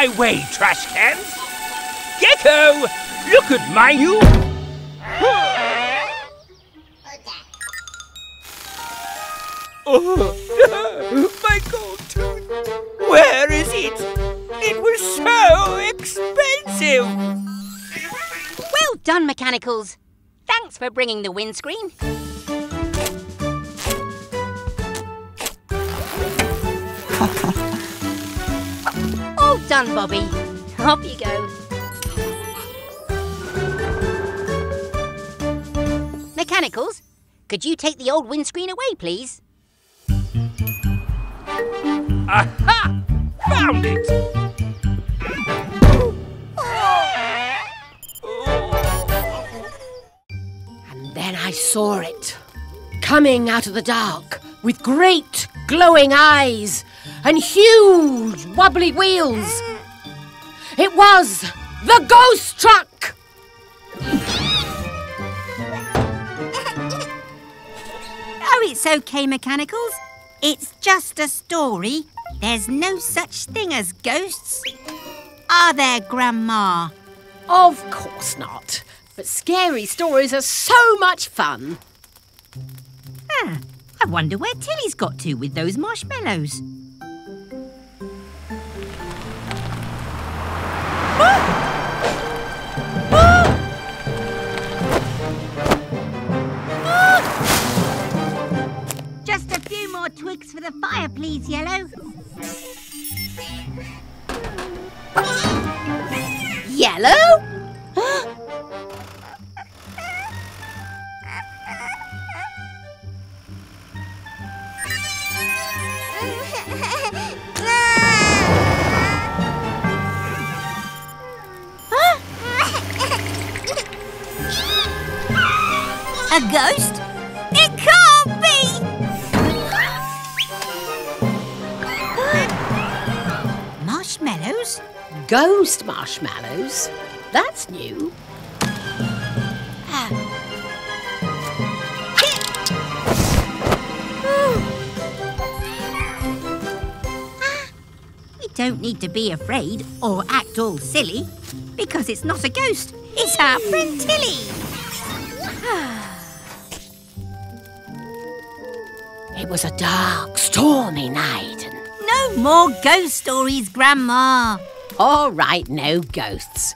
My way, trash cans! Gecko! Look at my new... Oh, my gold tooth! Where is it? It was so expensive! Well done, Mechanicals. Thanks for bringing the windscreen. All done, Bobby. Off you go. Mechanicals, could you take the old windscreen away, please? Aha! Found it! And then I I saw it. Coming out of the dark with great glowing eyes and huge wobbly wheels. It was the ghost truck! Oh, it's okay, Mechanicals. It's just a story. There's no such thing as ghosts. Are there, Grandma? Of course not. But scary stories are so much fun. Ah, I wonder where Tilly's got to with those marshmallows. Just a few more twigs for the fire, please, Yellow. Yellow? A ghost? It can't be! Marshmallows? Ghost marshmallows? That's new. Ah. Ah. We don't need to be afraid or act all silly because it's not a ghost. It's our friend Tilly. Ah. Was a dark, stormy night. And No more ghost stories, Grandma. all right, no ghosts.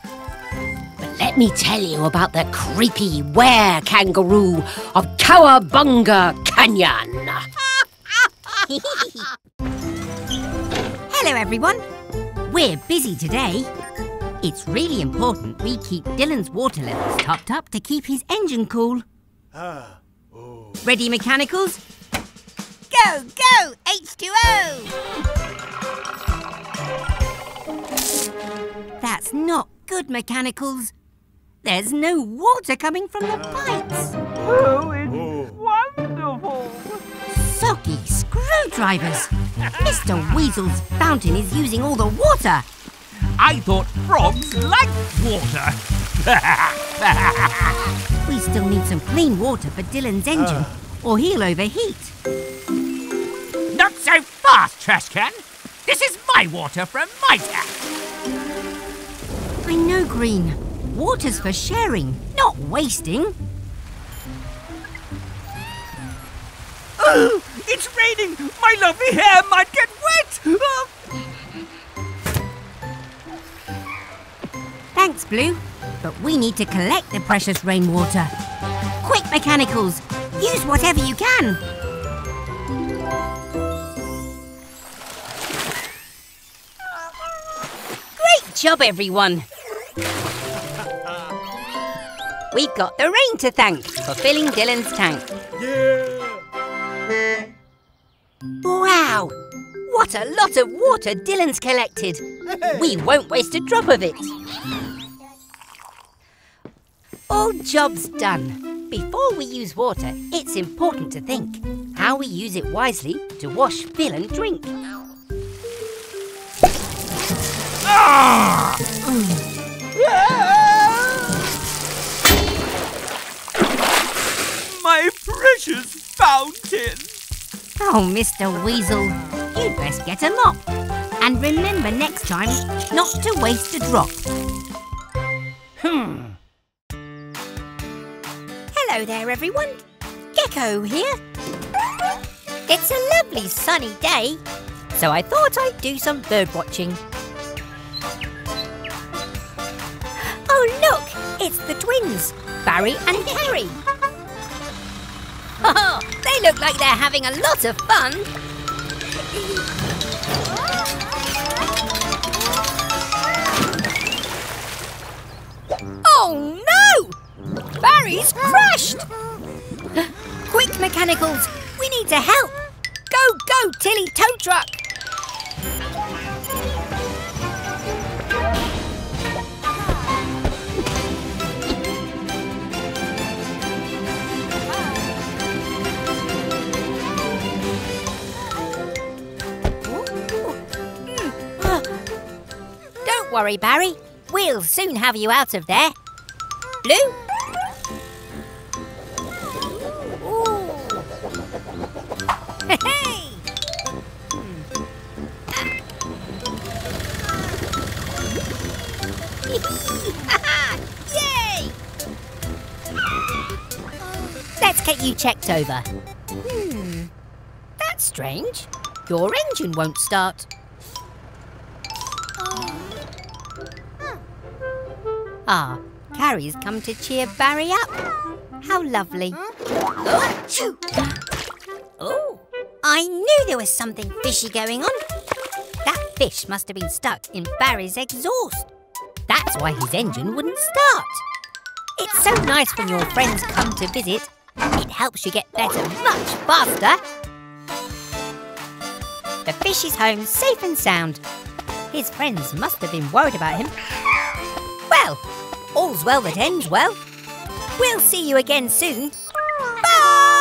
But let me tell you about the creepy were kangaroo of Cowabunga Canyon. Hello, everyone. We're busy today. It's really important we keep Dylan's water levels topped up to keep his engine cool. Ah, oh. Ready, mechanicals? Go, go, H2O! That's not good, mechanicals. There's no water coming from the pipes. Oh, it's oh. wonderful. Soggy screwdrivers. Mr. Weasel's fountain is using all the water. I thought frogs liked water. We still need some clean water for Dylan's engine, ah. or he'll overheat. Not so fast, trash can. This is my water from my tap. I know, Green. Water's for sharing, not wasting. Oh, it's raining. My lovely hair might get wet. Oh. Thanks, Blue. But we need to collect the precious rainwater. Quick, mechanicals! Use whatever you can. Great job, everyone. We've got the rain to thank for filling Dylan's tank. Yeah. Wow! What a lot of water Dylan's collected. We won't waste a drop of it. All jobs done. Before we use water, it's important to think how we use it wisely to wash, fill and drink. My precious fountain. Oh, Mr. Weasel, you'd best get a mop. And remember next time not to waste a drop. Hmm. Hello there, everyone. Gecko here. It's a lovely sunny day, so I thought I'd do some bird watching. Oh, look! It's the twins, Barry and Carrie. Oh, they look like they're having a lot of fun. Oh no! Barry's crashed! Quick, mechanicals! We need to help! Go, go, Tilly tow truck! Worry, Barry. We'll soon have you out of there. Blue? Hey! Yay! Let's get you checked over. Hmm. That's strange. Your engine won't start. Ah, Carrie's come to cheer Barry up. How lovely. Oh, I knew there was something fishy going on. That fish must have been stuck in Barry's exhaust. That's why his engine wouldn't start. It's so nice when your friends come to visit. It helps you get better much faster. The fish is home safe and sound. His friends must have been worried about him. Well, all's well that ends well. We'll see you again soon. Bye!